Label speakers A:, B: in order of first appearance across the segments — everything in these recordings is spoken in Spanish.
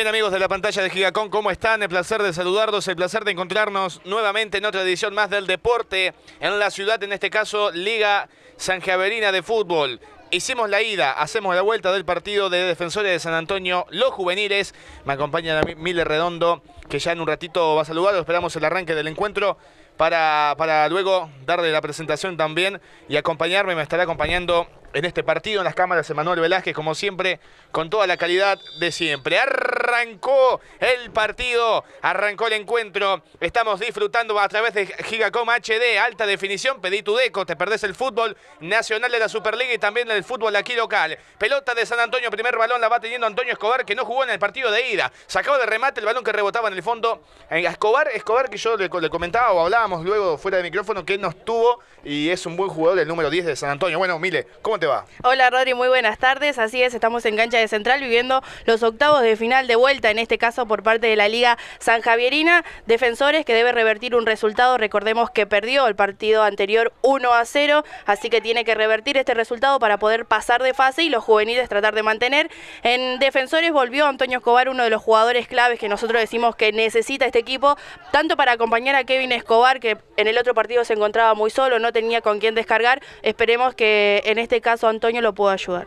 A: Bien amigos de la pantalla de Gigacon, ¿cómo están? El placer de saludarlos, el placer de encontrarnos nuevamente en otra edición más del deporte en la ciudad, en este caso Liga Sanjaverina de Fútbol. Hicimos la ida, hacemos la vuelta del partido de Defensores de San Antonio, los juveniles. Me acompaña Mile Redondo, que ya en un ratito va a saludar. Esperamos el arranque del encuentro para, para luego darle la presentación también y acompañarme. Me estará acompañando en este partido en las cámaras Emanuel Velázquez, como siempre, con toda la calidad de siempre. Arrancó el partido, arrancó el encuentro. Estamos disfrutando a través de Gigacom HD, alta definición. Pedí tu deco, te perdés el fútbol nacional de la Superliga y también el fútbol aquí local. Pelota de San Antonio, primer balón la va teniendo Antonio Escobar, que no jugó en el partido de ida. Sacó de remate el balón que rebotaba en el fondo. Escobar, Escobar, que yo le, le comentaba o hablábamos luego fuera de micrófono, que no estuvo y es un buen jugador, el número 10 de San Antonio. Bueno, Mile, ¿cómo te va?
B: Hola Rodri, muy buenas tardes. Así es, estamos en cancha de Central viviendo los octavos de final de vuelta, en este caso por parte de la Liga San Javierina. Defensores que debe revertir un resultado. Recordemos que perdió el partido anterior 1 a 0, así que tiene que revertir este resultado para poder pasar de fase y los juveniles tratar de mantener. En Defensores volvió Antonio Escobar, uno de los jugadores claves que nosotros decimos que necesita este equipo, tanto para acompañar a Kevin Escobar, que en el otro partido se encontraba muy solo, no tenía con quién descargar. Esperemos que en este caso Antonio lo pueda ayudar.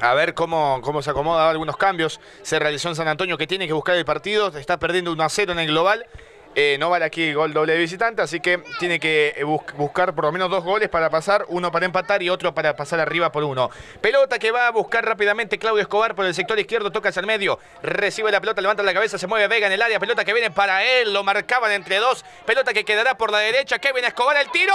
A: A ver cómo, cómo se acomoda algunos cambios. Se realizó en San Antonio que tiene que buscar el partido. Está perdiendo 1 a 0 en el global. Eh, no vale aquí gol doble de visitante, así que tiene que eh, buscar por lo menos dos goles para pasar, uno para empatar y otro para pasar arriba por uno. Pelota que va a buscar rápidamente Claudio Escobar por el sector izquierdo, toca hacia el medio, recibe la pelota, levanta la cabeza, se mueve Vega en el área, pelota que viene para él, lo marcaban entre dos, pelota que quedará por la derecha, Kevin Escobar, el tiro.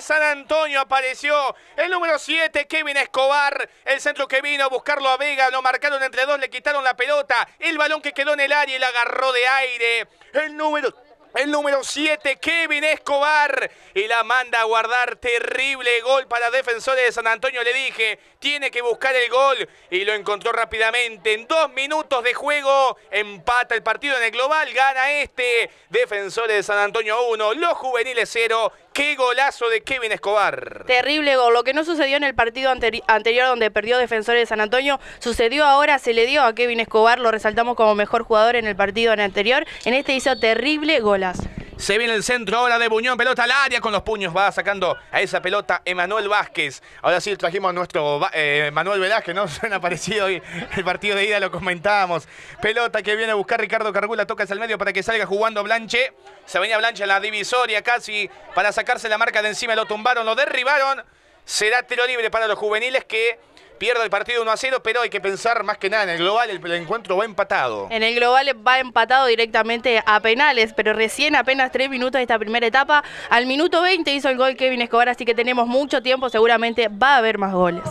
A: San Antonio apareció el número 7, Kevin Escobar. El centro que vino a buscarlo a Vega, lo marcaron entre dos, le quitaron la pelota. El balón que quedó en el área y la agarró de aire. El número el número 7, Kevin Escobar. Y la manda a guardar. Terrible gol para defensores de San Antonio. Le dije, tiene que buscar el gol. Y lo encontró rápidamente. En dos minutos de juego, empata el partido en el global. Gana este. Defensores de San Antonio 1, los juveniles 0. Qué golazo de Kevin Escobar.
B: Terrible gol. Lo que no sucedió en el partido anterior donde perdió Defensores de San Antonio, sucedió ahora, se le dio a Kevin Escobar, lo resaltamos como mejor jugador en el partido anterior. En este hizo terrible golazo.
A: Se viene el centro ahora de Buñón, pelota al área con los puños, va sacando a esa pelota Emanuel Vázquez. Ahora sí trajimos a nuestro eh, Manuel Velázquez, ¿no? Suena parecido hoy el partido de ida, lo comentábamos. Pelota que viene a buscar Ricardo Cargula, toca hacia el medio para que salga jugando Blanche. Se venía Blanche en la divisoria casi para sacarse la marca de encima, lo tumbaron, lo derribaron. Será tiro libre para los juveniles que Pierde el partido 1 a 0, pero hay que pensar más que nada en el global, el, encuentro va empatado.
B: En el global va empatado directamente a penales, pero recién apenas 3 minutos de esta primera etapa. Al minuto 20 hizo el gol Kevin Escobar, así que tenemos mucho tiempo, seguramente va a haber más goles.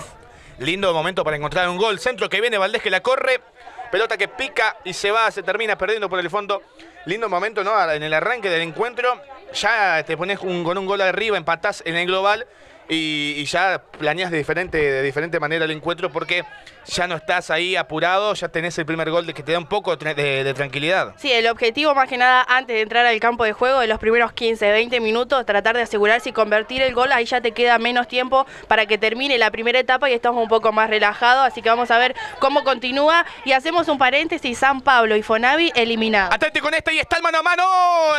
A: Lindo momento para encontrar un gol. Centro que viene, Valdés que la corre. Pelota que pica y se va, se termina perdiendo por el fondo. Lindo momento, ¿no? En el arranque del encuentro. Ya te pones con un gol arriba, empatás en el global y, ya planeas de diferente, de diferente manera el encuentro porque ya no estás ahí apurado, ya tenés el primer gol de que te da un poco de, tranquilidad.
B: Sí, el objetivo más que nada antes de entrar al campo de juego, de los primeros 15, 20 minutos, tratar de asegurarse y convertir el gol, ahí ya te queda menos tiempo para que termine la primera etapa y estamos un poco más relajados, así que vamos a ver cómo continúa y hacemos un paréntesis, San Pablo y Fonavi eliminados.
A: Atente con esta y está el mano a mano,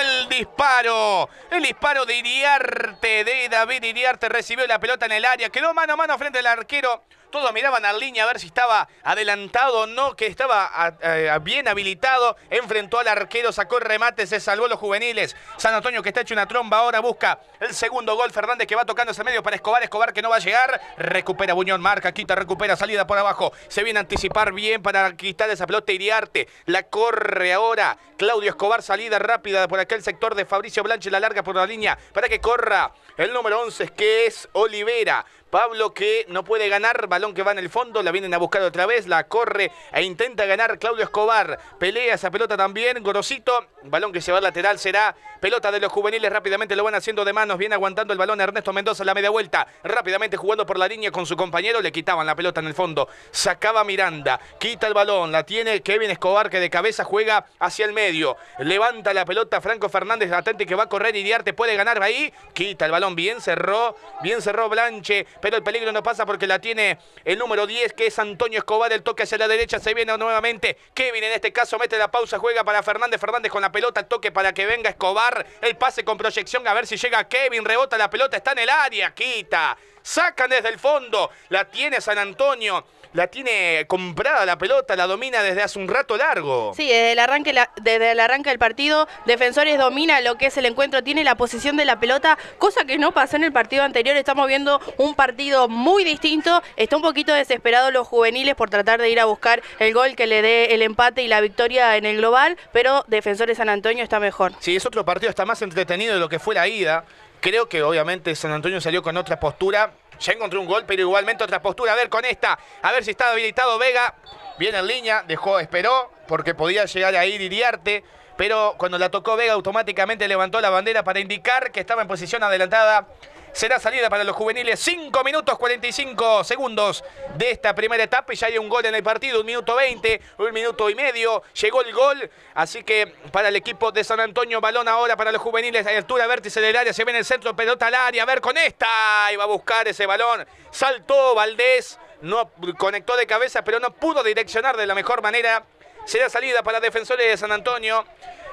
A: el disparo, el disparo de Iriarte, de David Iriarte, recibió la pelota en el área, quedó mano a mano frente al arquero, todos miraban a línea a ver si estaba adelantado o no, que estaba bien habilitado. Enfrentó al arquero, sacó el remate, se salvó los juveniles. San Antonio que está hecho una tromba ahora busca el segundo gol. Fernández que va tocando ese medio para Escobar. Escobar que no va a llegar. Recupera Buñón, marca, quita, recupera, salida por abajo. Se viene a anticipar bien para quitar esa pelota Iriarte. La corre ahora. Claudio Escobar, salida rápida por aquel sector de Fabricio Blanche, la larga por la línea para que corra el número 11 que es Olivera Pablo que no puede ganar, balón que va en el fondo, la vienen a buscar otra vez, la corre e intenta ganar Claudio Escobar. Pelea esa pelota también, Gorosito, balón que se va al lateral será pelota de los juveniles, rápidamente lo van haciendo de manos, viene aguantando el balón Ernesto Mendoza la media vuelta, rápidamente jugando por la línea con su compañero, le quitaban la pelota en el fondo, sacaba Miranda, quita el balón, la tiene Kevin Escobar que de cabeza juega hacia el medio, levanta la pelota Franco Fernández, atente que va a correr y Diarte puede ganar ahí, quita el balón, bien cerró, bien cerró Blanche, pero el peligro no pasa porque la tiene el número 10, que es Antonio Escobar. El toque hacia la derecha se viene nuevamente. Kevin en este caso mete la pausa, juega para Fernández. Fernández con la pelota, el toque para que venga Escobar. El pase con proyección, a ver si llega Kevin. Rebota la pelota, está en el área, quita. Sacan desde el fondo, la tiene San Antonio la tiene comprada la pelota, la domina desde hace un rato largo.
B: Sí, desde el arranque, desde el arranque del partido, Defensores domina lo que es el encuentro, tiene la posición de la pelota, cosa que no pasó en el partido anterior. Estamos viendo un partido muy distinto. Está un poquito desesperado los juveniles por tratar de ir a buscar el gol que le dé el empate y la victoria en el global, pero Defensores San Antonio está mejor.
A: Sí, es otro partido, está más entretenido de lo que fue la ida. Creo que obviamente San Antonio salió con otra postura ya encontró un gol, pero igualmente otra postura. A ver con esta. A ver si está habilitado Vega. Viene en línea, dejó, esperó, porque podía llegar a ir Iriarte. Pero cuando la tocó Vega, automáticamente levantó la bandera para indicar que estaba en posición adelantada será salida para los juveniles. 5 minutos 45 segundos de esta primera etapa y ya hay un gol en el partido, un minuto 20, un minuto y medio. Llegó el gol, así que para el equipo de San Antonio, balón ahora para los juveniles, a altura vértice del área, se ve en el centro, pelota al área, a ver con esta, iba a buscar ese balón, saltó Valdés, no conectó de cabeza, pero no pudo direccionar de la mejor manera. Será salida para defensores de San Antonio.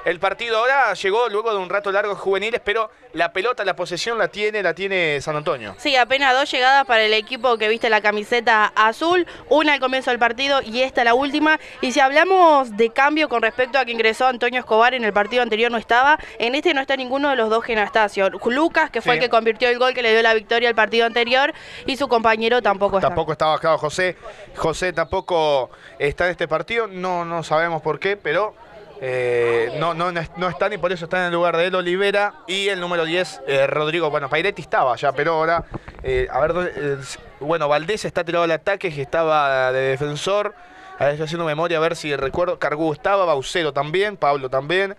A: El partido ahora llegó luego de un rato largo juveniles, pero la pelota, la posesión la tiene, la tiene San Antonio.
B: Sí, apenas dos llegadas para el equipo que viste la camiseta azul, una al comienzo del partido y esta la última. Y si hablamos de cambio con respecto a que ingresó Antonio Escobar en el partido anterior no estaba, en este no está ninguno de los dos Genastasio. Lucas, que fue el que convirtió el gol que le dio la victoria al partido anterior, y su compañero tampoco
A: está. Tampoco estaba claro, José. José tampoco está en este partido, no, no sabemos por qué, pero eh, no, no, no están y por eso están en el lugar de él, Olivera. Y el número 10, eh, Rodrigo. Bueno, Pairetti estaba ya, pero ahora. Eh, a ver, bueno, Valdés está tirado al ataque, que estaba de defensor. A estoy haciendo memoria a ver si recuerdo. Cargú estaba, Baucero también, Pablo también.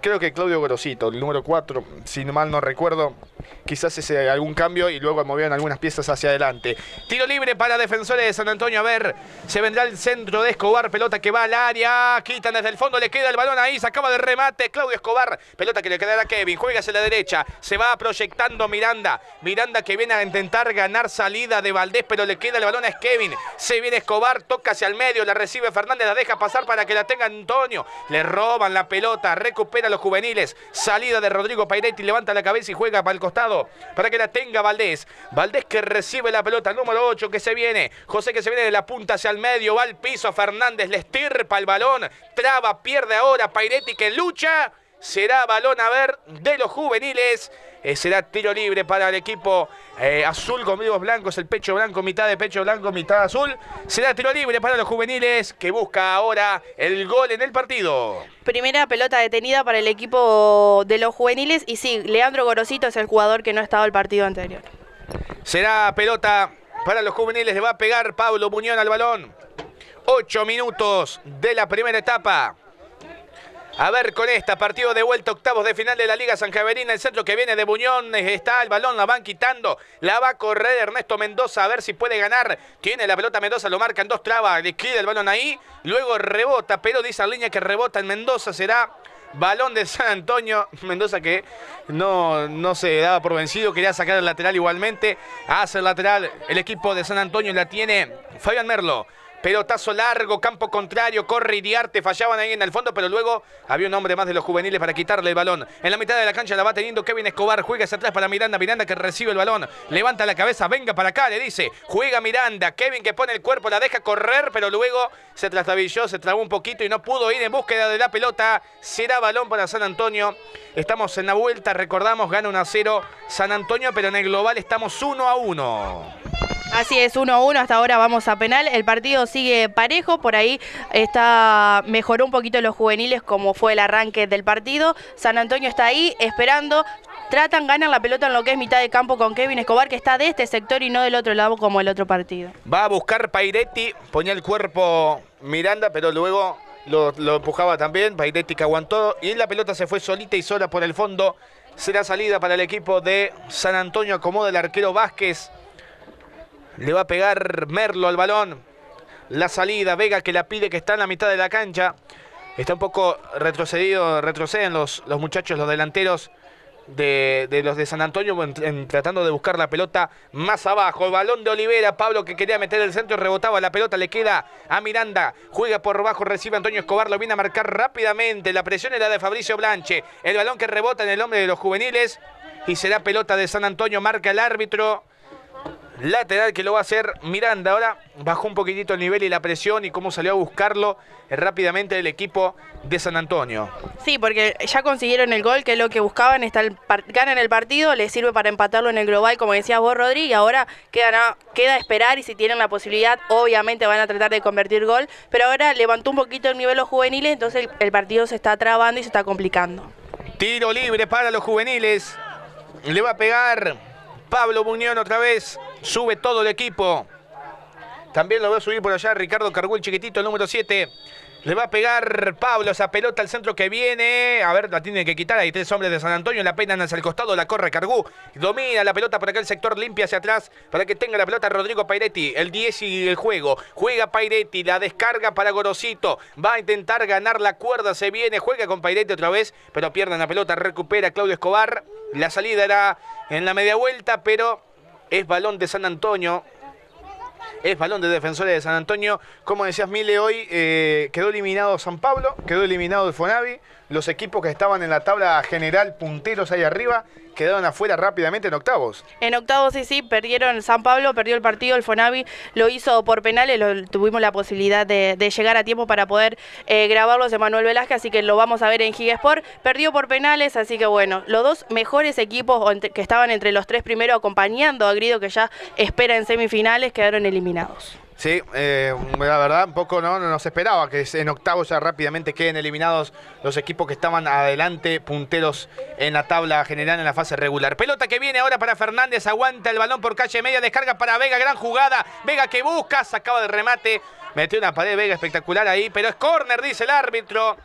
A: Creo que Claudio Grosito, el número 4, si mal no recuerdo, quizás ese algún cambio y luego movían algunas piezas hacia adelante. Tiro libre para defensores de San Antonio. A ver, se vendrá el centro de Escobar, pelota que va al área, quitan desde el fondo, le queda el balón ahí, se acaba de remate Claudio Escobar, pelota que le quedará a Kevin, juega hacia la derecha, se va proyectando Miranda, Miranda que viene a intentar ganar salida de Valdés, pero le queda el balón a Kevin, se viene Escobar, toca hacia el medio, la recibe Fernández, la deja pasar para que la tenga Antonio, le roban la pelota, recupera los juveniles. Salida de Rodrigo Pairetti, levanta la cabeza y juega para el costado para que la tenga Valdés. Valdés que recibe la pelota, número 8 que se viene. José que se viene de la punta hacia el medio, va al piso. Fernández le estirpa el balón, traba, pierde ahora Pairetti que lucha. Será balón a ver de los juveniles. Eh, será tiro libre para el equipo eh, azul con vivos blancos, el pecho blanco, mitad de pecho blanco, mitad azul. Será tiro libre para los juveniles que busca ahora el gol en el partido.
B: Primera pelota detenida para el equipo de los juveniles y sí, Leandro Gorosito es el jugador que no ha estado el partido anterior.
A: Será pelota para los juveniles, le va a pegar Pablo Muñón al balón. Ocho minutos de la primera etapa. A ver con esta, partido de vuelta, octavos de final de la Liga San Javerina, el centro que viene de Buñón, está el balón, la van quitando, la va a correr Ernesto Mendoza, a ver si puede ganar, tiene la pelota Mendoza, lo marcan dos trabas, le queda el balón ahí, luego rebota, pero dice línea que rebota en Mendoza, será balón de San Antonio, Mendoza que no, no se daba por vencido, quería sacar el lateral igualmente, hace el lateral, el equipo de San Antonio la tiene Fabián Merlo, Pelotazo largo, campo contrario, corre y Diarte, fallaban ahí en el fondo, pero luego había un hombre más de los juveniles para quitarle el balón. En la mitad de la cancha la va teniendo Kevin Escobar, juega hacia atrás para Miranda, Miranda que recibe el balón, levanta la cabeza, venga para acá, le dice, juega Miranda, Kevin que pone el cuerpo, la deja correr, pero luego se trastabilló, se trabó un poquito y no pudo ir en búsqueda de la pelota. Será balón para San Antonio. Estamos en la vuelta, recordamos, gana 1 a 0 San Antonio, pero en el global estamos 1 a 1.
B: Así es, 1-1, hasta ahora vamos a penal. El partido sigue parejo, por ahí está mejoró un poquito los juveniles como fue el arranque del partido. San Antonio está ahí esperando. tratan, ganan la pelota en lo que es mitad de campo con Kevin Escobar, que está de este sector y no del otro lado como el otro partido.
A: Va a buscar Pairetti, ponía el cuerpo Miranda, pero luego lo, empujaba también. Pairetti que aguantó y la pelota se fue solita y sola por el fondo. Será salida para el equipo de San Antonio, acomoda el arquero Vázquez. Le va a pegar Merlo al balón. La salida, Vega que la pide, que está en la mitad de la cancha. Está un poco retrocedido, retroceden los, los muchachos, los delanteros de, los de San Antonio tratando de buscar la pelota más abajo. El balón de Olivera, Pablo que quería meter el centro, rebotaba la pelota, le queda a Miranda, juega por bajo, recibe Antonio Escobar, lo viene a marcar rápidamente. La presión era de Fabricio Blanche. El balón que rebota en el hombre de los juveniles y será pelota de San Antonio, marca el árbitro lateral que lo va a hacer Miranda. Ahora bajó un poquitito el nivel y la presión y cómo salió a buscarlo eh, rápidamente el equipo de San Antonio.
B: Sí, porque ya consiguieron el gol, que es lo que buscaban, está el ganan el partido, les sirve para empatarlo en el global, como decías vos, Rodri, y ahora queda, queda esperar y si tienen la posibilidad, obviamente van a tratar de convertir gol, pero ahora levantó un poquito el nivel los juveniles, entonces el, el partido se está trabando y se está complicando.
A: Tiro libre para los juveniles. Le va a pegar Pablo Muñón otra vez. Sube todo el equipo. También lo veo subir por allá Ricardo Cargul, chiquitito, el número 7. Le va a pegar Pablo esa pelota al centro que viene. A ver, la tiene que quitar. Hay tres hombres de San Antonio. La peinan hacia el costado. La corre Cargú. Domina la pelota por acá el sector. Limpia hacia atrás para que tenga la pelota Rodrigo Pairetti. El 10 y el juego. Juega Pairetti. La descarga para Gorosito. Va a intentar ganar la cuerda. Se viene. Juega con Pairetti otra vez. Pero pierden la pelota. Recupera Claudio Escobar. La salida era en la media vuelta. Pero es balón de San Antonio es balón de defensores de San Antonio. Como decías, Mile, hoy eh, quedó eliminado San Pablo, quedó eliminado el Fonavi. Los equipos que estaban en la tabla general punteros ahí arriba quedaron afuera rápidamente en octavos.
B: En octavos sí, sí, perdieron San Pablo, perdió el partido, el Fonavi lo hizo por penales, tuvimos la posibilidad de, llegar a tiempo para poder eh, grabarlos de Manuel Velázquez, así que lo vamos a ver en Gigasport. Perdió por penales, así que bueno, los dos mejores equipos que estaban entre los tres primeros acompañando a Grido, que ya espera en semifinales, quedaron eliminados.
A: Sí, eh, la verdad, un poco no, nos esperaba que en octavos ya rápidamente queden eliminados los equipos que estaban adelante, punteros en la tabla general en la fase regular. Pelota que viene ahora para Fernández, aguanta el balón por calle media, descarga para Vega, gran jugada. Vega que busca, sacaba de remate, metió una pared Vega espectacular ahí, pero es córner, dice el árbitro.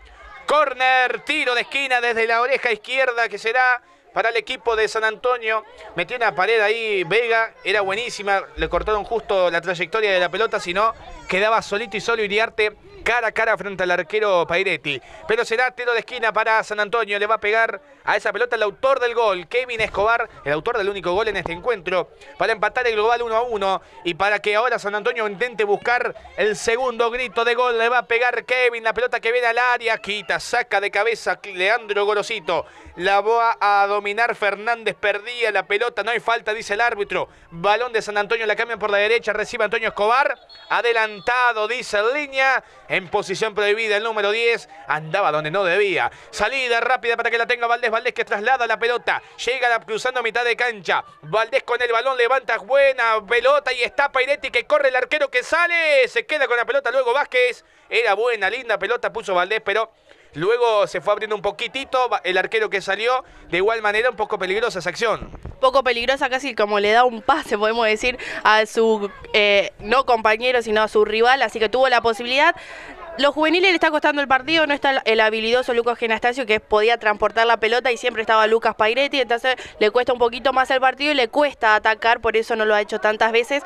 A: Córner, tiro de esquina desde la oreja izquierda que será para el equipo de San Antonio. Metió una pared ahí Vega, era buenísima, le cortaron justo la trayectoria de la pelota, si no quedaba solito y solo Iriarte cara a cara frente al arquero Pairetti. Pero será tiro de esquina para San Antonio. Le va a pegar a esa pelota el autor del gol, Kevin Escobar, el autor del único gol en este encuentro, para empatar el global 1 a 1 y para que ahora San Antonio intente buscar el segundo grito de gol. Le va a pegar Kevin, la pelota que viene al área, quita, saca de cabeza Leandro Gorosito. La va a dominar Fernández, perdía la pelota, no hay falta, dice el árbitro. Balón de San Antonio, la cambian por la derecha, recibe Antonio Escobar. Adelantado, dice en línea en posición prohibida el número 10, andaba donde no debía. Salida rápida para que la tenga Valdés, Valdés que traslada la pelota, llega cruzando mitad de cancha. Valdés con el balón levanta buena pelota y está Pairetti que corre el arquero que sale, se queda con la pelota luego Vázquez. Era buena, linda pelota puso Valdés, pero Luego se fue abriendo un poquitito el arquero que salió. De igual manera, un poco peligrosa esa acción.
B: Poco peligrosa, casi como le da un pase, podemos decir, a su eh, no compañero, sino a su rival. Así que tuvo la posibilidad los juveniles le está costando el partido, no está el habilidoso Lucas Genastasio que podía transportar la pelota y siempre estaba Lucas Pairetti, entonces le cuesta un poquito más el partido y le cuesta atacar, por eso no lo ha hecho tantas veces.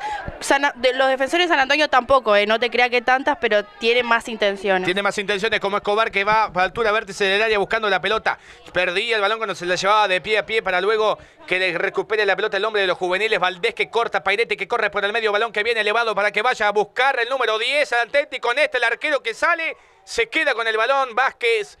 B: los defensores de San Antonio tampoco, eh, no te crea que tantas, pero tiene más intenciones.
A: Tiene más intenciones como Escobar que va a altura vértice del área buscando la pelota. Perdía el balón cuando se la llevaba de pie a pie para luego que le recupere la pelota el hombre de los juveniles. Valdés que corta, Pairetti que corre por el medio balón que viene elevado para que vaya a buscar el número 10 al Atlético con este el arquero que sale, se queda con el balón, Vázquez,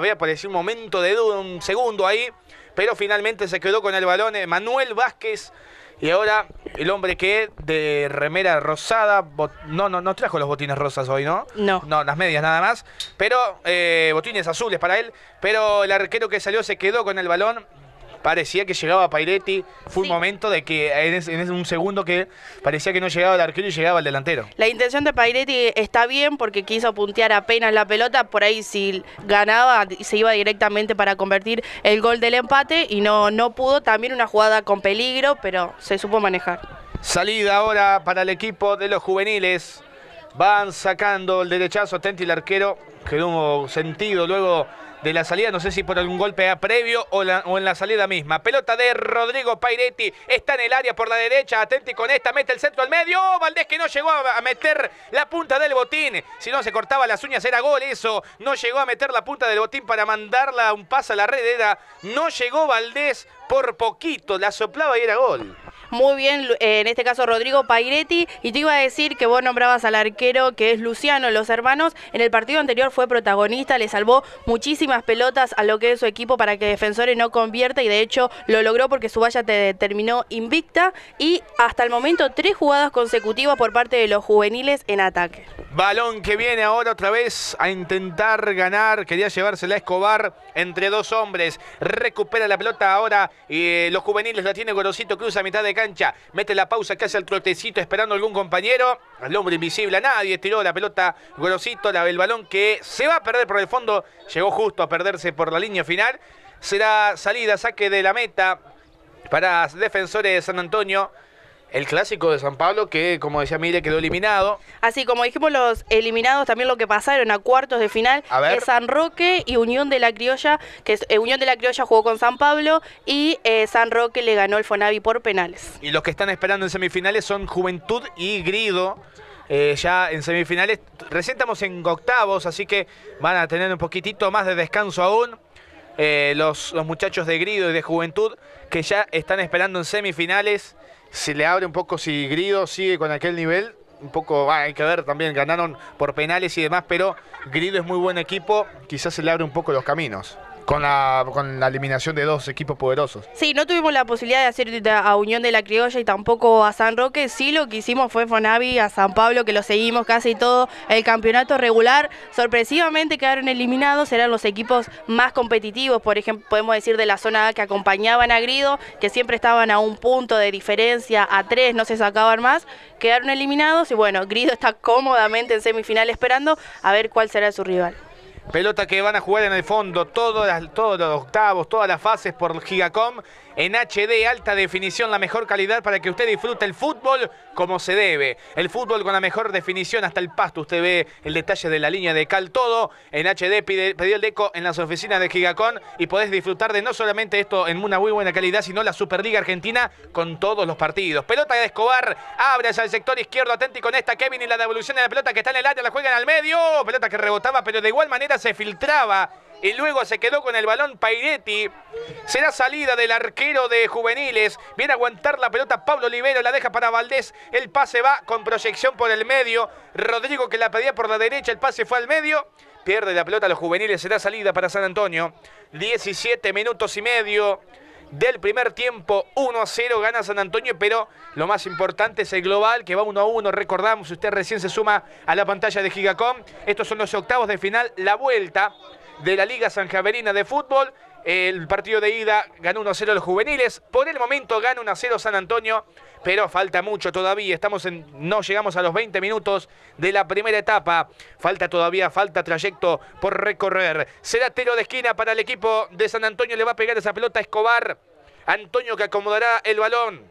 A: ver, parecía un momento de duda, un segundo ahí, pero finalmente se quedó con el balón eh, Manuel Vázquez. Y ahora el hombre que de remera rosada, no, no, no trajo los botines rosas hoy, ¿no?
B: No.
A: No, las medias nada más. Pero eh, botines azules para él. Pero el arquero que salió se quedó con el balón parecía que llegaba Pairetti. Fue un momento de que en, ese, un segundo que parecía que no llegaba el arquero y llegaba el delantero.
B: La intención de Pairetti está bien porque quiso puntear apenas la pelota. Por ahí si ganaba se iba directamente para convertir el gol del empate y no, no pudo. También una jugada con peligro, pero se supo manejar.
A: Salida ahora para el equipo de los juveniles. Van sacando el derechazo. Tenti el arquero quedó sentido luego de la salida, no sé si por algún golpe previo o, en la salida misma. Pelota de Rodrigo Pairetti, está en el área por la derecha, atenti con esta, mete el centro al medio, Valdés que no llegó a meter la punta del botín, si no se cortaba las uñas era gol eso, no llegó a meter la punta del botín para mandarla un pase a la red, era, no llegó Valdés por poquito, la soplaba y era gol
B: muy bien, eh, en este caso Rodrigo Pairetti, y te iba a decir que vos nombrabas al arquero que es Luciano, los hermanos, en el partido anterior fue protagonista, le salvó muchísimas pelotas a lo que es su equipo para que Defensores no convierta y de hecho lo logró porque su valla te terminó invicta y hasta el momento tres jugadas consecutivas por parte de los juveniles en ataque.
A: Balón que viene ahora otra vez a intentar ganar. Quería llevársela a Escobar entre dos hombres. Recupera la pelota ahora. Y eh, los juveniles la tiene Gorosito. Cruza a mitad de Mete la pausa que hace el trotecito esperando algún compañero. Al hombre invisible a nadie. Tiró la pelota Gorosito. La, el balón que se va a perder por el fondo. Llegó justo a perderse por la línea final. Será salida, saque de la meta para defensores de San Antonio. El clásico de San Pablo que, como decía Mire, quedó eliminado.
B: Así como dijimos los eliminados, también lo que pasaron a cuartos de final es San Roque y Unión de la Criolla, que es, eh, Unión de la Criolla jugó con San Pablo y eh, San Roque le ganó el Fonavi por penales.
A: Y los que están esperando en semifinales son Juventud y Grido. Eh, ya en semifinales, recién estamos en octavos, así que van a tener un poquitito más de descanso aún. los, los muchachos de Grido y de Juventud que ya están esperando en semifinales se le abre un poco si Grido sigue con aquel nivel. Un poco, hay que ver también, ganaron por penales y demás, pero Grido es muy buen equipo, quizás se le abre un poco los caminos con la, con la eliminación de dos equipos poderosos.
B: Sí, no tuvimos la posibilidad de hacer a Unión de la Criolla y tampoco a San Roque. Sí, lo que hicimos fue Fonavi, a San Pablo, que lo seguimos casi todo el campeonato regular. Sorpresivamente quedaron eliminados, eran los equipos más competitivos, por ejemplo, podemos decir de la zona que acompañaban a Grido, que siempre estaban a un punto de diferencia, a tres, no se sacaban más. Quedaron eliminados y bueno, Grido está cómodamente en semifinal esperando a ver cuál será su rival.
A: Pelota que van a jugar en el fondo todos, los octavos, todas las fases por Gigacom en HD, alta definición, la mejor calidad para que usted disfrute el fútbol como se debe. El fútbol con la mejor definición hasta el pasto. Usted ve el detalle de la línea de cal todo. En HD pide, el deco en las oficinas de Gigacon y podés disfrutar de no solamente esto en una muy buena calidad, sino la Superliga Argentina con todos los partidos. Pelota de Escobar, abre hacia el sector izquierdo, atenti con esta Kevin y la devolución de la pelota que está en el área, la juegan al medio. Pelota que rebotaba, pero de igual manera se filtraba y luego se quedó con el balón Pairetti. Será salida del arquero de juveniles. Viene a aguantar la pelota Pablo Olivero, la deja para Valdés. El pase va con proyección por el medio. Rodrigo que la pedía por la derecha, el pase fue al medio. Pierde la pelota a los juveniles, será salida para San Antonio. 17 minutos y medio del primer tiempo. 1 a 0 gana San Antonio, pero lo más importante es el global, que va 1 a 1. Recordamos, usted recién se suma a la pantalla de Gigacom. Estos son los octavos de final, la vuelta de la Liga San Javerina de Fútbol. El partido de ida ganó 1-0 los juveniles. Por el momento gana 1-0 San Antonio, pero falta mucho todavía. Estamos en, no llegamos a los 20 minutos de la primera etapa. Falta todavía, falta trayecto por recorrer. Será tero de esquina para el equipo de San Antonio. Le va a pegar esa pelota a Escobar. Antonio que acomodará el balón.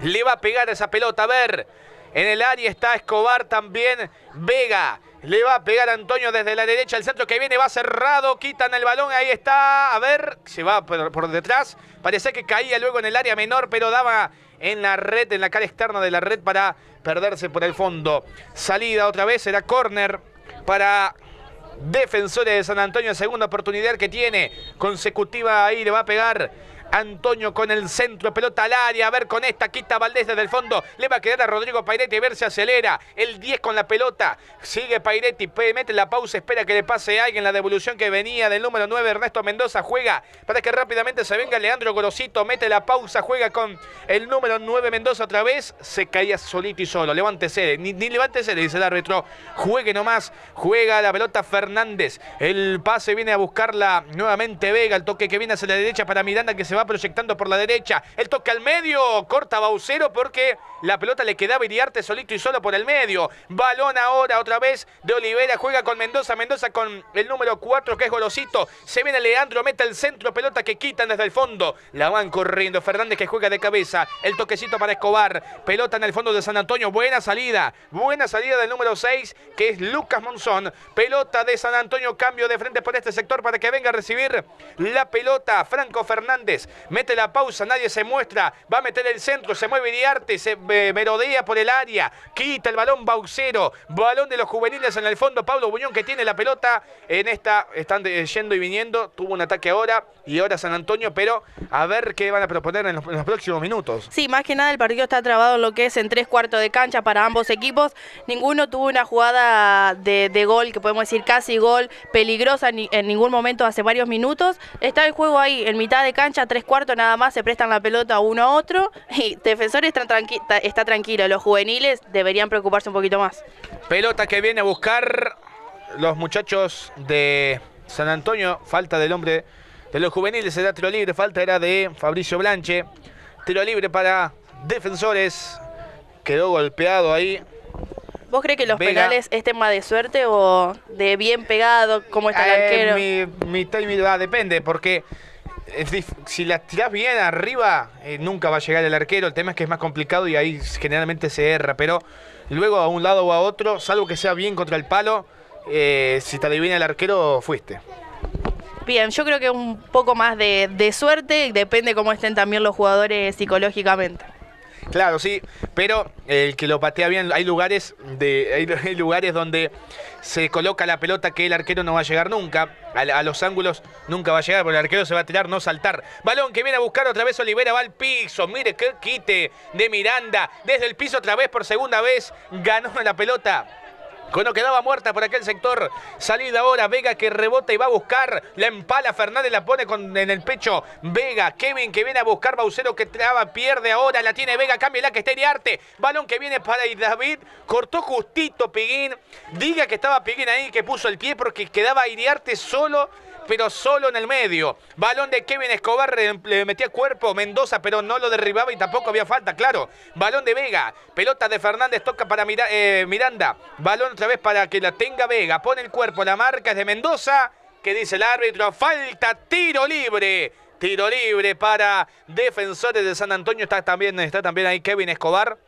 A: Le va a pegar esa pelota. A ver. En el área está Escobar también. Vega. Le va a pegar Antonio desde la derecha. El centro que viene va cerrado. Quitan el balón. Ahí está. A ver. Se va por, detrás. Parece que caía luego en el área menor, pero daba en la red, en la cara externa de la red para perderse por el fondo. Salida otra vez. Será córner para Defensores de San Antonio. Segunda oportunidad que tiene. Consecutiva ahí. Le va a pegar. Antonio con el centro, pelota al área. A ver con esta, quita Valdés desde el fondo. Le va a quedar a Rodrigo Pairetti. A ver si acelera. El 10 con la pelota. Sigue Pairetti. Mete la pausa. Espera que le pase alguien. La devolución que venía del número 9, Ernesto Mendoza. Juega para que rápidamente se venga Leandro Gorosito. Mete la pausa. Juega con el número 9, Mendoza otra vez. Se caía solito y solo. Levántese. Ni, ni levántese, le dice el árbitro. Juegue nomás. Juega la pelota Fernández. El pase viene a buscarla nuevamente Vega. El toque que viene hacia la derecha para Miranda que se va proyectando por la derecha. El toque al medio, corta Baucero porque la pelota le quedaba Iriarte solito y solo por el medio. Balón ahora otra vez de Olivera, juega con Mendoza, Mendoza con el número 4 que es Golosito. Se viene Leandro, mete el centro, pelota que quitan desde el fondo. La van corriendo, Fernández que juega de cabeza. El toquecito para Escobar, pelota en el fondo de San Antonio, buena salida. Buena salida del número 6 que es Lucas Monzón. Pelota de San Antonio, cambio de frente por este sector para que venga a recibir la pelota. Franco Fernández mete la pausa, nadie se muestra. Va a meter el centro, se mueve Iriarte, se merodea por el área, quita el balón Baucero, balón de los juveniles en el fondo, Pablo Buñón que tiene la pelota en esta, están yendo y viniendo, tuvo un ataque ahora y ahora San Antonio, pero a ver qué van a proponer en los, próximos minutos.
B: Sí, más que nada el partido está trabado en lo que es en tres cuartos de cancha para ambos equipos, ninguno tuvo una jugada de, gol, que podemos decir casi gol, peligrosa en ningún momento hace varios minutos, está el juego ahí en mitad de cancha, tres cuartos nada más, se prestan la pelota uno a otro y defensores están tranquilos está tranquilo. Los juveniles deberían preocuparse un poquito más.
A: Pelota que viene a buscar los muchachos de San Antonio. Falta del hombre de los juveniles. Será tiro libre. Falta era de Fabricio Blanche. Tiro libre para defensores. Quedó golpeado ahí.
B: ¿Vos crees que los penales es tema de suerte o de bien pegado? ¿Cómo está el eh,
A: arquero? Mi, mi, depende, porque si la tirás bien arriba, eh, nunca va a llegar el arquero. El tema es que es más complicado y ahí generalmente se erra. Pero luego a un lado o a otro, salvo que sea bien contra el palo, eh, si te adivina el arquero, fuiste.
B: Bien, yo creo que un poco más de, de suerte, depende cómo estén también los jugadores psicológicamente.
A: Claro, sí, pero el que lo patea bien, hay lugares de hay, lugares donde se coloca la pelota que el arquero no va a llegar nunca, a, los ángulos nunca va a llegar, porque el arquero se va a tirar, no saltar. Balón que viene a buscar otra vez Olivera, va al piso, mire qué quite de Miranda, desde el piso otra vez por segunda vez, ganó la pelota. Cuando quedaba muerta por aquel sector. Salida ahora. Vega que rebota y va a buscar. La empala Fernández, la pone en el pecho. Vega, Kevin que viene a buscar. Baucero que traba, pierde ahora. La tiene Vega, cambia la que está Iriarte. Balón que viene para David. Cortó justito Piguín. Diga que estaba Piguín ahí, que puso el pie porque quedaba Iriarte solo pero solo en el medio. Balón de Kevin Escobar, le metía cuerpo Mendoza, pero no lo derribaba y tampoco había falta, claro. Balón de Vega, pelota de Fernández, toca para eh, Miranda. Balón otra vez para que la tenga Vega, pone el cuerpo, la marca es de Mendoza. que dice el árbitro? Falta, tiro libre. Tiro libre para defensores de San Antonio. Está también, está también ahí Kevin Escobar.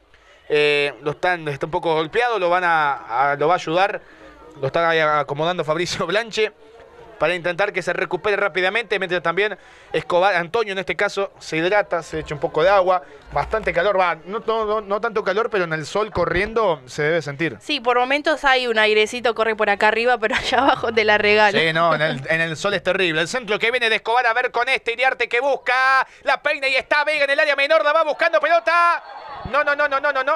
A: Eh, lo están, está un poco golpeado, lo, van a, lo va a ayudar. Lo está acomodando Fabricio Blanche para intentar que se recupere rápidamente, mientras también Escobar, Antonio en este caso, se hidrata, se echa un poco de agua, bastante calor, va, no, no, tanto calor, pero en el sol corriendo se debe sentir.
B: Sí, por momentos hay un airecito, corre por acá arriba, pero allá abajo te la regalo.
A: Sí, no, en el, sol es terrible. El centro que viene de Escobar a ver con este Iriarte que busca, la peina y está Vega en el área menor, la va buscando pelota. No, no, no, no, no, no, no.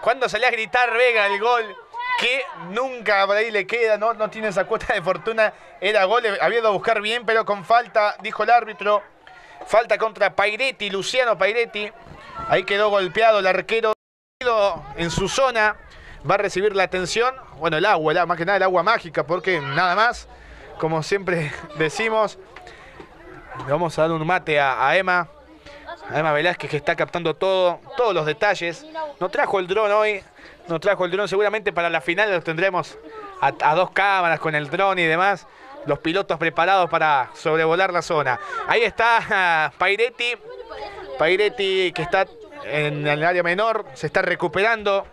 A: Cuando sale a gritar Vega el gol, que nunca por ahí le queda, no, no tiene esa cuota de fortuna. Era gol, había ido a buscar bien, pero con falta, dijo el árbitro. Falta contra Pairetti, Luciano Pairetti. Ahí quedó golpeado el arquero en su zona. Va a recibir la atención. Bueno, el agua, más que nada el agua mágica, porque nada más, como siempre decimos, le vamos a dar un mate a, Emma. A Emma Velázquez que está captando todo, todos los detalles. No trajo el dron hoy, nos trajo el dron. Seguramente para la final los tendremos a, dos cámaras con el dron y demás. Los pilotos preparados para sobrevolar la zona. Ahí está Pairetti. Pairetti que está en el área menor. Se está recuperando.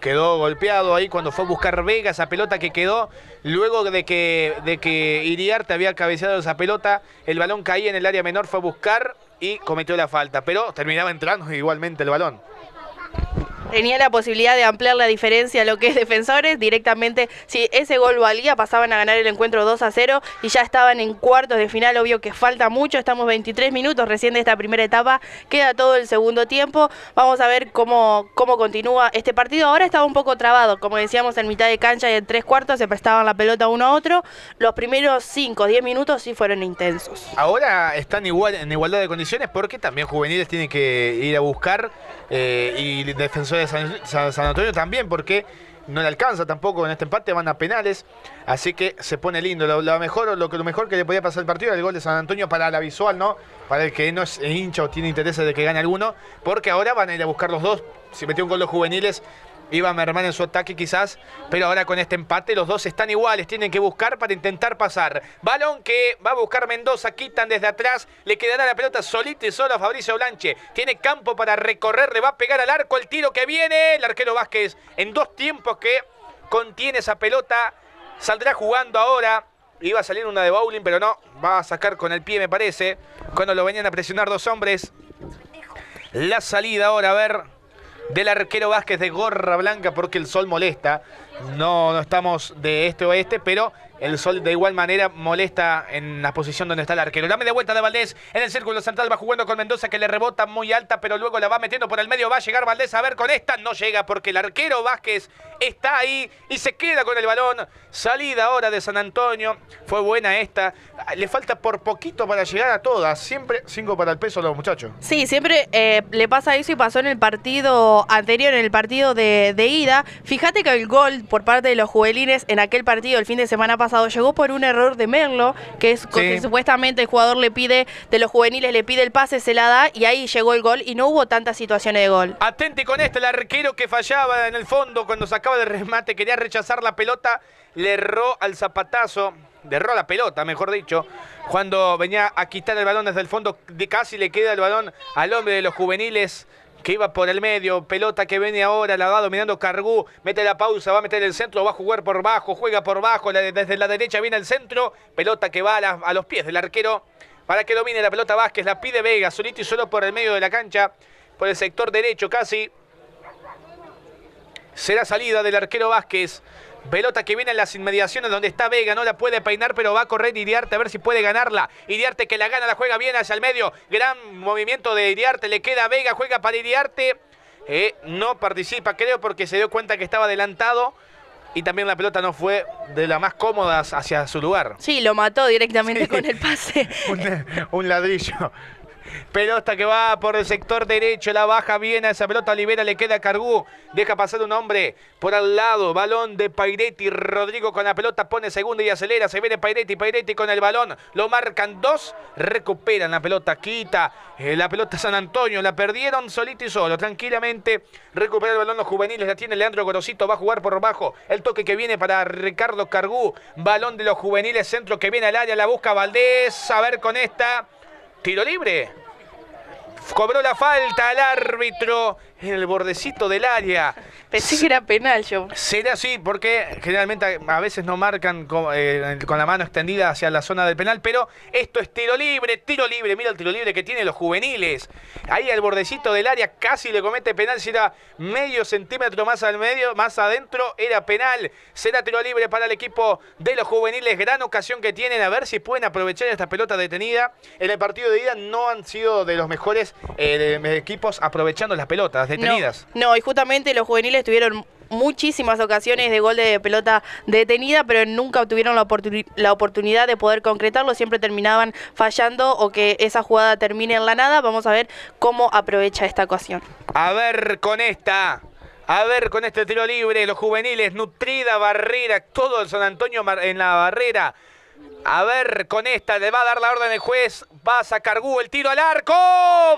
A: Quedó golpeado ahí cuando fue a buscar Vega esa pelota que quedó. Luego de que, de que Iriarte había cabeceado esa pelota, el balón caía en el área menor, fue a buscar y cometió la falta. Pero terminaba entrando igualmente el balón Come on.
B: Tenía la posibilidad de ampliar la diferencia a lo que es defensores. Directamente, si ese gol valía, pasaban a ganar el encuentro 2 a 0 y ya estaban en cuartos de final. Obvio que falta mucho, estamos 23 minutos recién de esta primera etapa, queda todo el segundo tiempo. Vamos a ver cómo, cómo continúa este partido. Ahora estaba un poco trabado, como decíamos, en mitad de cancha y en tres cuartos se prestaban la pelota uno a otro. Los primeros 5 o 10 minutos sí fueron intensos.
A: Ahora están igual, en igualdad de condiciones porque también juveniles tienen que ir a buscar eh, y defensores de San, Antonio también, porque no le alcanza tampoco en este empate, van a penales, así que se pone lindo. Lo, mejor, lo, lo mejor que le podía pasar el partido era el gol de San Antonio para la visual, ¿no? Para el que no es hincha o tiene interés de que gane alguno, porque ahora van a ir a buscar los dos. Si metió un gol los juveniles, iba a mermar en su ataque quizás, pero ahora con este empate los dos están iguales, tienen que buscar para intentar pasar. Balón que va a buscar Mendoza, quitan desde atrás, le quedará la pelota solita y solo a Fabricio Blanche. Tiene campo para recorrer, le va a pegar al arco el tiro que viene, el arquero Vázquez en dos tiempos que contiene esa pelota, saldrá jugando ahora. Iba a salir una de bowling, pero no, va a sacar con el pie me parece, cuando lo venían a presionar dos hombres. La salida ahora, a ver, del arquero Vázquez de gorra blanca porque el sol molesta. No, no estamos de este oeste, pero el sol de igual manera molesta en la posición donde está el arquero. Dame de vuelta de Valdés en el círculo central. Va jugando con Mendoza que le rebota muy alta, pero luego la va metiendo por el medio. Va a llegar Valdés a ver con esta. No llega porque el arquero Vázquez está ahí y se queda con el balón. Salida ahora de San Antonio. Fue buena esta. Le falta por poquito para llegar a todas. Siempre cinco para el peso los muchachos.
B: Sí, siempre eh, le pasa eso y pasó en el partido anterior, en el partido de, de ida. Fíjate que el gol por parte de los juvenilines en aquel partido el fin de semana pasado llegó por un error de Merlo, que es que supuestamente el jugador le pide, de los juveniles le pide el pase, se la da y ahí llegó el gol y no hubo tantas situaciones de gol.
A: Atente con este, el arquero que fallaba en el fondo cuando sacaba de remate, quería rechazar la pelota, le erró al zapatazo, le erró la pelota, mejor dicho, cuando venía a quitar el balón desde el fondo, casi le queda el balón al hombre de los juveniles que iba por el medio, pelota que viene ahora, la va dominando Cargú, mete la pausa, va a meter el centro, va a jugar por bajo, juega por bajo, desde la derecha viene el centro, pelota que va a, los pies del arquero para que domine la pelota Vázquez, la pide Vega, solito y solo por el medio de la cancha, por el sector derecho casi. Será salida del arquero Vázquez. Pelota que viene en las inmediaciones donde está Vega, no la puede peinar, pero va a correr Iriarte a ver si puede ganarla. Iriarte que la gana, la juega bien hacia el medio. Gran movimiento de Iriarte, le queda Vega, juega para Iriarte. Eh, no participa, creo, porque se dio cuenta que estaba adelantado. Y también la pelota no fue de las más cómodas hacia su lugar.
B: Sí, lo mató directamente con el pase.
A: un ladrillo. Pelota que va por el sector derecho, la baja bien a esa pelota, libera, le queda a Cargú, deja pasar un hombre por al lado, balón de Pairetti, Rodrigo con la pelota pone segunda y acelera, se viene Pairetti, Pairetti con el balón, lo marcan dos, recuperan la pelota, quita eh, la pelota San Antonio, la perdieron solito y solo, tranquilamente, recupera el balón los juveniles, la tiene Leandro Gorosito, va a jugar por bajo, el toque que viene para Ricardo Cargú, balón de los juveniles, centro que viene al área, la busca Valdés, a ver con esta... Tiro libre. Cobró la falta al árbitro en el bordecito del área.
B: Pensé que era penal yo.
A: Será así, porque generalmente a veces no marcan eh, con, la mano extendida hacia la zona del penal, pero esto es tiro libre, tiro libre. Mira el tiro libre que tienen los juveniles. Ahí al bordecito del área casi le comete penal. Si era medio centímetro más al medio, más adentro, era penal. Será tiro libre para el equipo de los juveniles. Gran ocasión que tienen. A ver si pueden aprovechar esta pelota detenida. En el partido de ida no han sido de los mejores eh, equipos aprovechando las pelotas detenidas.
B: No, y justamente los juveniles tuvieron muchísimas ocasiones de gol de pelota detenida, pero nunca obtuvieron la, la, oportunidad de poder concretarlo, siempre terminaban fallando o que esa jugada termine en la nada. Vamos a ver cómo aprovecha esta ocasión.
A: A ver con esta. A ver con este tiro libre, los juveniles, nutrida barrera, todo el San Antonio en la barrera. A ver, con esta le va a dar la orden el juez. Va a sacar el tiro al arco.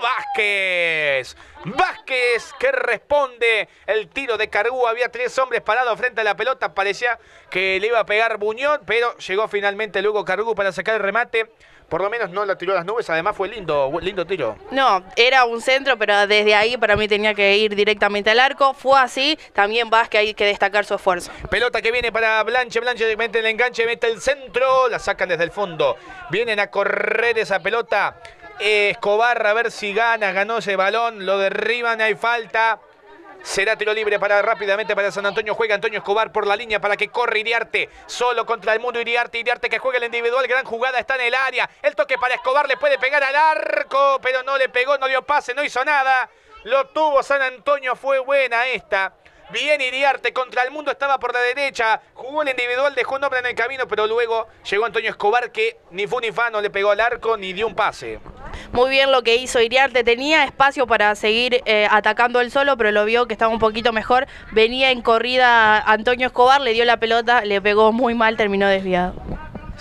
A: Vázquez. Vázquez que responde el tiro de Cargú. Había tres hombres parados frente a la pelota. Parecía que le iba a pegar Buñón, pero llegó finalmente luego Cargú para sacar el remate. Por lo menos no la tiró a las nubes, además fue lindo, lindo tiro.
B: No, era un centro, pero desde ahí para mí tenía que ir directamente al arco. Fue así, también Vázquez hay que destacar su esfuerzo.
A: Pelota que viene para Blanche, Blanche mete el enganche, mete el centro, la sacan desde el fondo. Vienen a correr esa pelota. Escobar a ver si gana, ganó ese balón, lo derriban, hay falta. Será tiro libre para rápidamente para San Antonio. Juega Antonio Escobar por la línea para que corre Iriarte. Solo contra el mundo Iriarte. Iriarte que juega el individual. Gran jugada está en el área. El toque para Escobar le puede pegar al arco. Pero no le pegó, no dio pase, no hizo nada. Lo tuvo San Antonio. Fue buena esta. Bien Iriarte contra el mundo, estaba por la derecha. Jugó el individual, dejó un hombre en el camino, pero luego llegó Antonio Escobar que ni fu ni fa, no le pegó al arco ni dio un pase.
B: Muy bien lo que hizo Iriarte, tenía espacio para seguir eh, atacando él solo, pero lo vio que estaba un poquito mejor. Venía en corrida Antonio Escobar, le dio la pelota, le pegó muy mal, terminó desviado.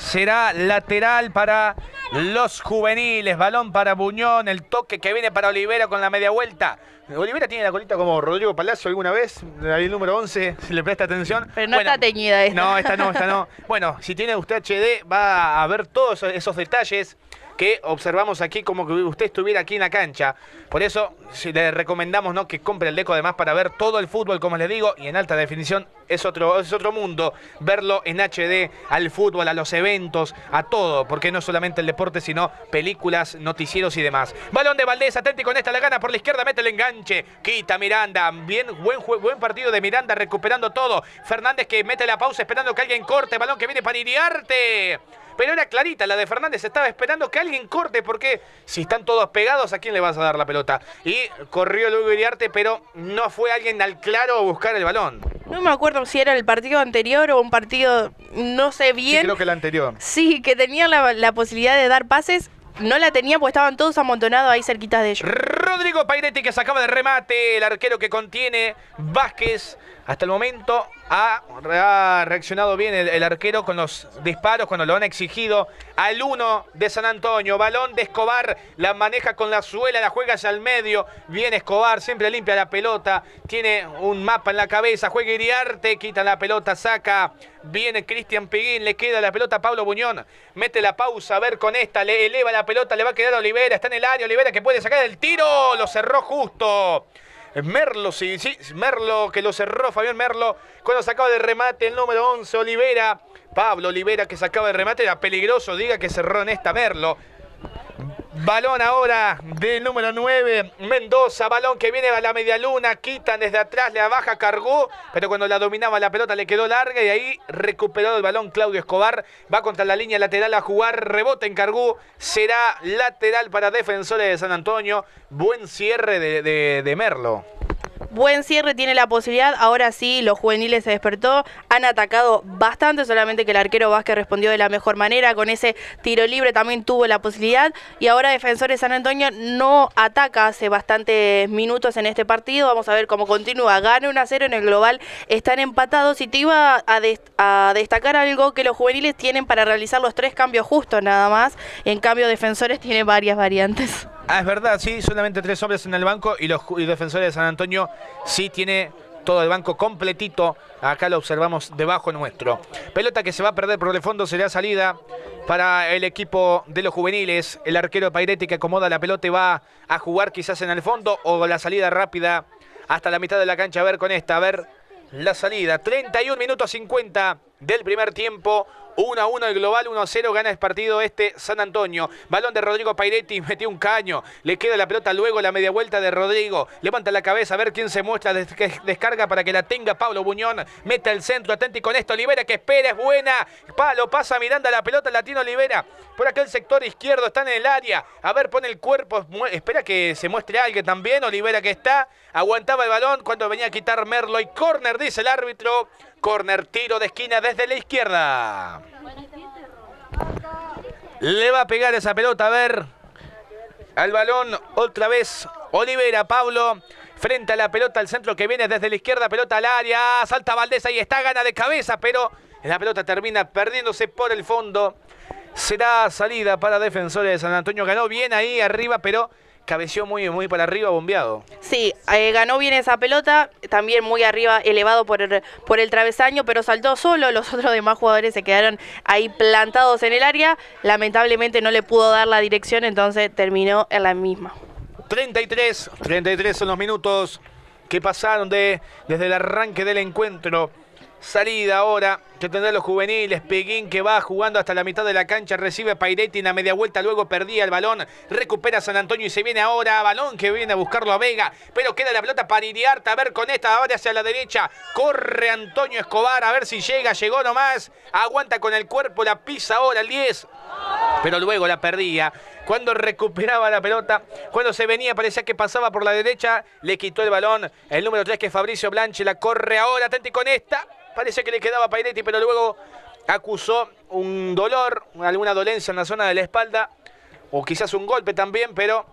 A: Será lateral para los juveniles. Balón para Buñón. El toque que viene para Olivera con la media vuelta. Olivera tiene la colita como Rodrigo Palacio alguna vez. Ahí el número 11, si le presta atención.
B: Pero no está teñida esta.
A: No, esta no, esta no. Bueno, si tiene usted HD, va a ver todos esos detalles que observamos aquí como que usted estuviera aquí en la cancha. Por eso le recomendamos ¿no? que compre el Deco además para ver todo el fútbol, como les digo, y en alta definición es otro, es otro mundo. Verlo en HD, al fútbol, a los eventos, a todo, porque no solamente el deporte, sino películas, noticieros y demás. Balón de Valdés, atenti con esta la gana por la izquierda, mete el enganche, quita Miranda, bien, buen, buen partido de Miranda, recuperando todo. Fernández que mete la pausa esperando que alguien corte, balón que viene para Iriarte pero era clarita la de Fernández, estaba esperando que alguien corte, porque si están todos pegados, ¿a quién le vas a dar la pelota? Y corrió luego Iriarte, pero no fue alguien al claro a buscar el balón.
B: No me acuerdo si era el partido anterior o un partido, no sé bien.
A: Sí, creo que el anterior.
B: Sí, que tenía la, la posibilidad de dar pases no la tenía porque estaban todos amontonados ahí cerquita de ellos.
A: Rodrigo Pairetti que sacaba de remate, el arquero que contiene Vázquez. Hasta el momento ha, reaccionado bien el, arquero con los disparos cuando lo han exigido. Al uno de San Antonio, balón de Escobar, la maneja con la suela, la juega hacia el medio. Viene Escobar, siempre limpia la pelota, tiene un mapa en la cabeza, juega Iriarte, quita la pelota, saca. Viene Cristian Piguín, le queda la pelota a Pablo Buñón. Mete la pausa, a ver con esta, le eleva la pelota, le va a quedar a Olivera, está en el área, Olivera que puede sacar el tiro, lo cerró justo. Merlo, sí, sí, Merlo que lo cerró, Fabián Merlo, cuando sacaba de remate el número 11, Olivera. Pablo Olivera que sacaba de remate, era peligroso, diga que cerró en esta Merlo. Balón ahora del número 9, Mendoza, balón que viene a la media luna, quitan desde atrás, la baja, cargó, pero cuando la dominaba la pelota le quedó larga y ahí recuperó el balón Claudio Escobar, va contra la línea lateral a jugar, rebote en cargó, será lateral para defensores de San Antonio, buen cierre de, de Merlo.
B: Buen cierre, tiene la posibilidad. Ahora sí, los juveniles se despertó. Han atacado bastante, solamente que el arquero Vázquez respondió de la mejor manera. Con ese tiro libre también tuvo la posibilidad. Y ahora Defensores San Antonio no ataca hace bastantes minutos en este partido. Vamos a ver cómo continúa. Gana 1 a 0 en el global. Están empatados. Y te iba a, a destacar algo que los juveniles tienen para realizar los tres cambios justos nada más. En cambio, Defensores tiene varias variantes.
A: Ah, es verdad, sí, solamente tres hombres en el banco y los defensores de San Antonio sí tiene todo el banco completito. Acá lo observamos debajo nuestro. Pelota que se va a perder por el fondo será salida para el equipo de los juveniles. El arquero Pairetti que acomoda la pelota y va a jugar quizás en el fondo o la salida rápida hasta la mitad de la cancha. A ver con esta, a ver la salida. 31 minutos 50 del primer tiempo. 1 a 1 el global, 1 a 0 gana el partido este San Antonio. Balón de Rodrigo Pairetti, metió un caño. Le queda la pelota luego la media vuelta de Rodrigo. Levanta la cabeza a ver quién se muestra. Descarga para que la tenga Pablo Buñón. Mete al centro, atenti con esto. Olivera que espera, es buena. Palo, pasa Miranda la pelota, la tiene Olivera. Por aquel sector izquierdo está en el área. A ver, pone el cuerpo. Espera que se muestre alguien también. Olivera que está. Aguantaba el balón cuando venía a quitar Merlo. Y corner, dice el árbitro. Corner, tiro de esquina desde la izquierda. Le va a pegar esa pelota, a ver. Al balón, otra vez Olivera, Pablo. Frente a la pelota al centro que viene desde la izquierda, pelota al área. Salta Valdés, ahí está, gana de cabeza, pero la pelota termina perdiéndose por el fondo. Será salida para defensores de San Antonio. Ganó bien ahí arriba, pero cabeció muy, muy para arriba, bombeado.
B: Sí, eh, ganó bien esa pelota, también muy arriba, elevado por el, por el travesaño, pero saltó solo. Los otros demás jugadores se quedaron ahí plantados en el área. Lamentablemente no le pudo dar la dirección, entonces terminó en la misma.
A: 33, 33 son los minutos que pasaron de, desde el arranque del encuentro. Salida ahora que tendrá los juveniles. Peguín que va jugando hasta la mitad de la cancha. Recibe Pairetti en la media vuelta. Luego perdía el balón. Recupera San Antonio y se viene ahora. Balón que viene a buscarlo a Vega. Pero queda la pelota para Iriarte. A ver con esta ahora hacia la derecha. Corre Antonio Escobar. A ver si llega. Llegó nomás. Aguanta con el cuerpo. La pisa ahora el 10. Pero luego la perdía. Cuando recuperaba la pelota, cuando se venía, parecía que pasaba por la derecha, le quitó el balón. El número 3, que es Fabricio Blanche, la corre ahora, atente con esta. Parece que le quedaba a Pairetti, pero luego acusó un dolor, alguna dolencia en la zona de la espalda, o quizás un golpe también, pero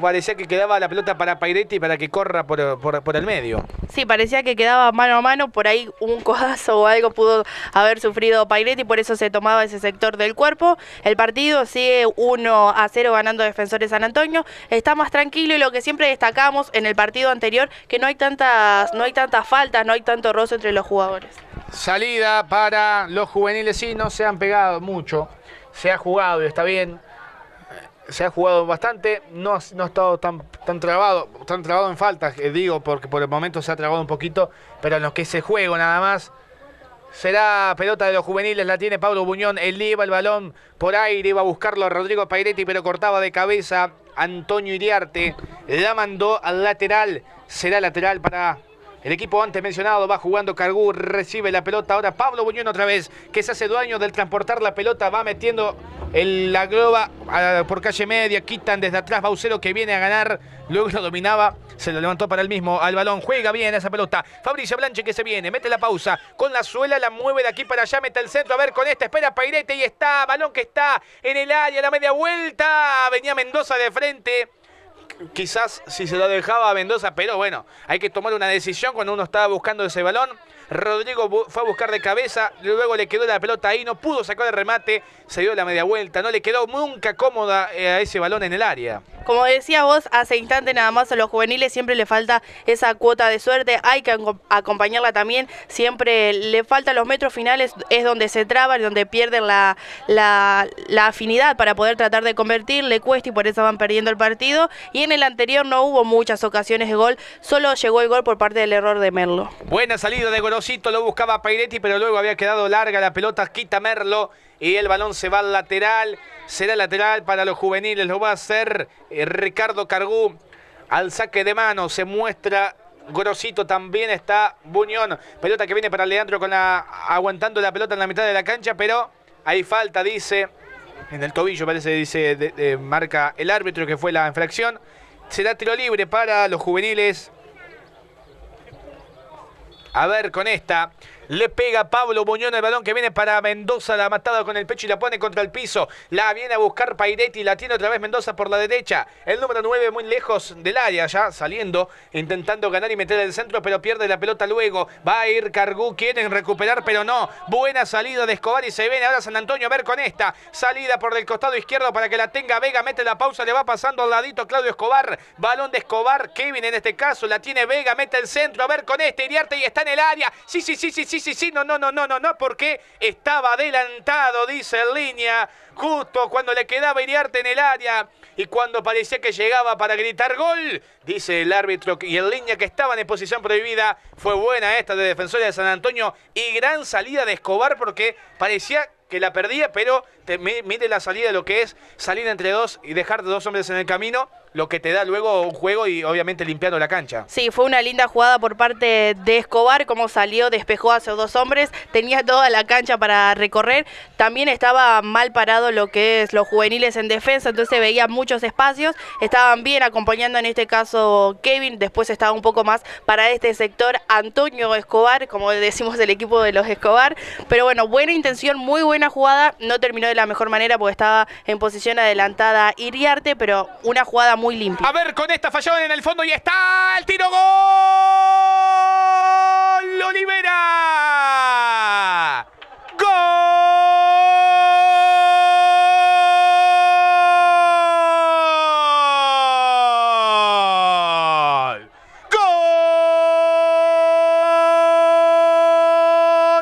A: parecía que quedaba la pelota para Pairetti para que corra por, por, el medio.
B: Sí, parecía que quedaba mano a mano, por ahí un codazo o algo pudo haber sufrido Pairetti, por eso se tomaba ese sector del cuerpo. El partido sigue 1 a 0 ganando Defensores San Antonio, está más tranquilo y lo que siempre destacamos en el partido anterior, que no hay tantas, no hay tantas faltas, no hay tanto roce entre los jugadores.
A: Salida para los juveniles, sí, no se han pegado mucho, se ha jugado y está bien se ha jugado bastante, no, no ha estado tan, tan trabado, tan trabado en faltas, eh, digo, porque por el momento se ha trabado un poquito, pero en lo que se juego nada más. Será pelota de los juveniles, la tiene Pablo Buñón, eleva el balón por aire, iba a buscarlo a Rodrigo Pairetti, pero cortaba de cabeza Antonio Iriarte, la mandó al lateral, será lateral para el equipo antes mencionado va jugando Cargú, recibe la pelota. Ahora Pablo Buñón otra vez, que se hace dueño del transportar la pelota, va metiendo la globa por calle media, quitan desde atrás Baucero que viene a ganar, luego lo dominaba, se lo levantó para el mismo al balón, juega bien esa pelota, Fabricio Blanche que se viene, mete la pausa, con la suela la mueve de aquí para allá, mete el centro, a ver con esta, espera Pairete y está, balón que está en el área, la media vuelta, venía Mendoza de frente, quizás si se lo dejaba a Mendoza, pero bueno, hay que tomar una decisión cuando uno estaba buscando ese balón. Rodrigo fue a buscar de cabeza, luego le quedó la pelota ahí, no pudo sacar el remate, se dio la media vuelta, no le quedó nunca cómoda eh, a ese balón en el área.
B: Como decía vos, hace instante nada más a los juveniles siempre le falta esa cuota de suerte, hay que acompañarla también, siempre le falta los metros finales, es donde se traba, donde pierden la, la, afinidad para poder tratar de convertir, le cuesta y por eso van perdiendo el partido. Y en el anterior no hubo muchas ocasiones de gol, solo llegó el gol por parte del error de Merlo.
A: Buena salida de Gorosito, lo buscaba Pairetti, pero luego había quedado larga la pelota, quita Merlo y el balón se va al lateral. Será lateral para los juveniles, lo va a hacer eh, Ricardo Cargú. Al saque de mano se muestra Grosito, también está Buñón. Pelota que viene para Leandro con la, aguantando la pelota en la mitad de la cancha, pero hay falta, dice. En el tobillo parece, dice, marca el árbitro que fue la infracción. Será tiro libre para los juveniles. A ver con esta. Le pega Pablo Buñón el balón que viene para Mendoza. La matada con el pecho y la pone contra el piso. La viene a buscar Pairetti. La tiene otra vez Mendoza por la derecha. El número 9 muy lejos del área. Ya saliendo. Intentando ganar y meter el centro. Pero pierde la pelota luego. Va a ir Cargú. Quieren recuperar pero no. Buena salida de Escobar y se viene ahora San Antonio a ver con esta. Salida por el costado izquierdo para que la tenga Vega. Mete la pausa. Le va pasando al ladito Claudio Escobar. Balón de Escobar. Kevin en este caso. La tiene Vega. Mete el centro. A ver con este. Iriarte y está en el área. Sí, sí, sí, sí, sí sí, sí, no, no, no, no, no, no, porque estaba adelantado, dice en línea, justo cuando le quedaba Iriarte en el área y cuando parecía que llegaba para gritar gol, dice el árbitro y en línea que estaban en posición prohibida, fue buena esta de Defensores de San Antonio y gran salida de Escobar porque parecía que la perdía, pero mire la salida de lo que es salir entre dos y dejar dos hombres en el camino, lo que te da luego un juego y obviamente limpiando la cancha.
B: Sí, fue una linda jugada por parte de Escobar, como salió, despejó a esos dos hombres, tenía toda la cancha para recorrer, también estaba mal parado lo que es los juveniles en defensa, entonces veía muchos espacios, estaban bien acompañando en este caso Kevin, después estaba un poco más para este sector Antonio Escobar, como decimos del equipo de los Escobar, pero bueno, buena intención, muy buena jugada, no terminó de la mejor manera porque estaba en posición adelantada Iriarte, pero una jugada muy limpia.
A: A ver, con esta fallaban en el fondo y está el tiro gol. Olivera. Gol. Gol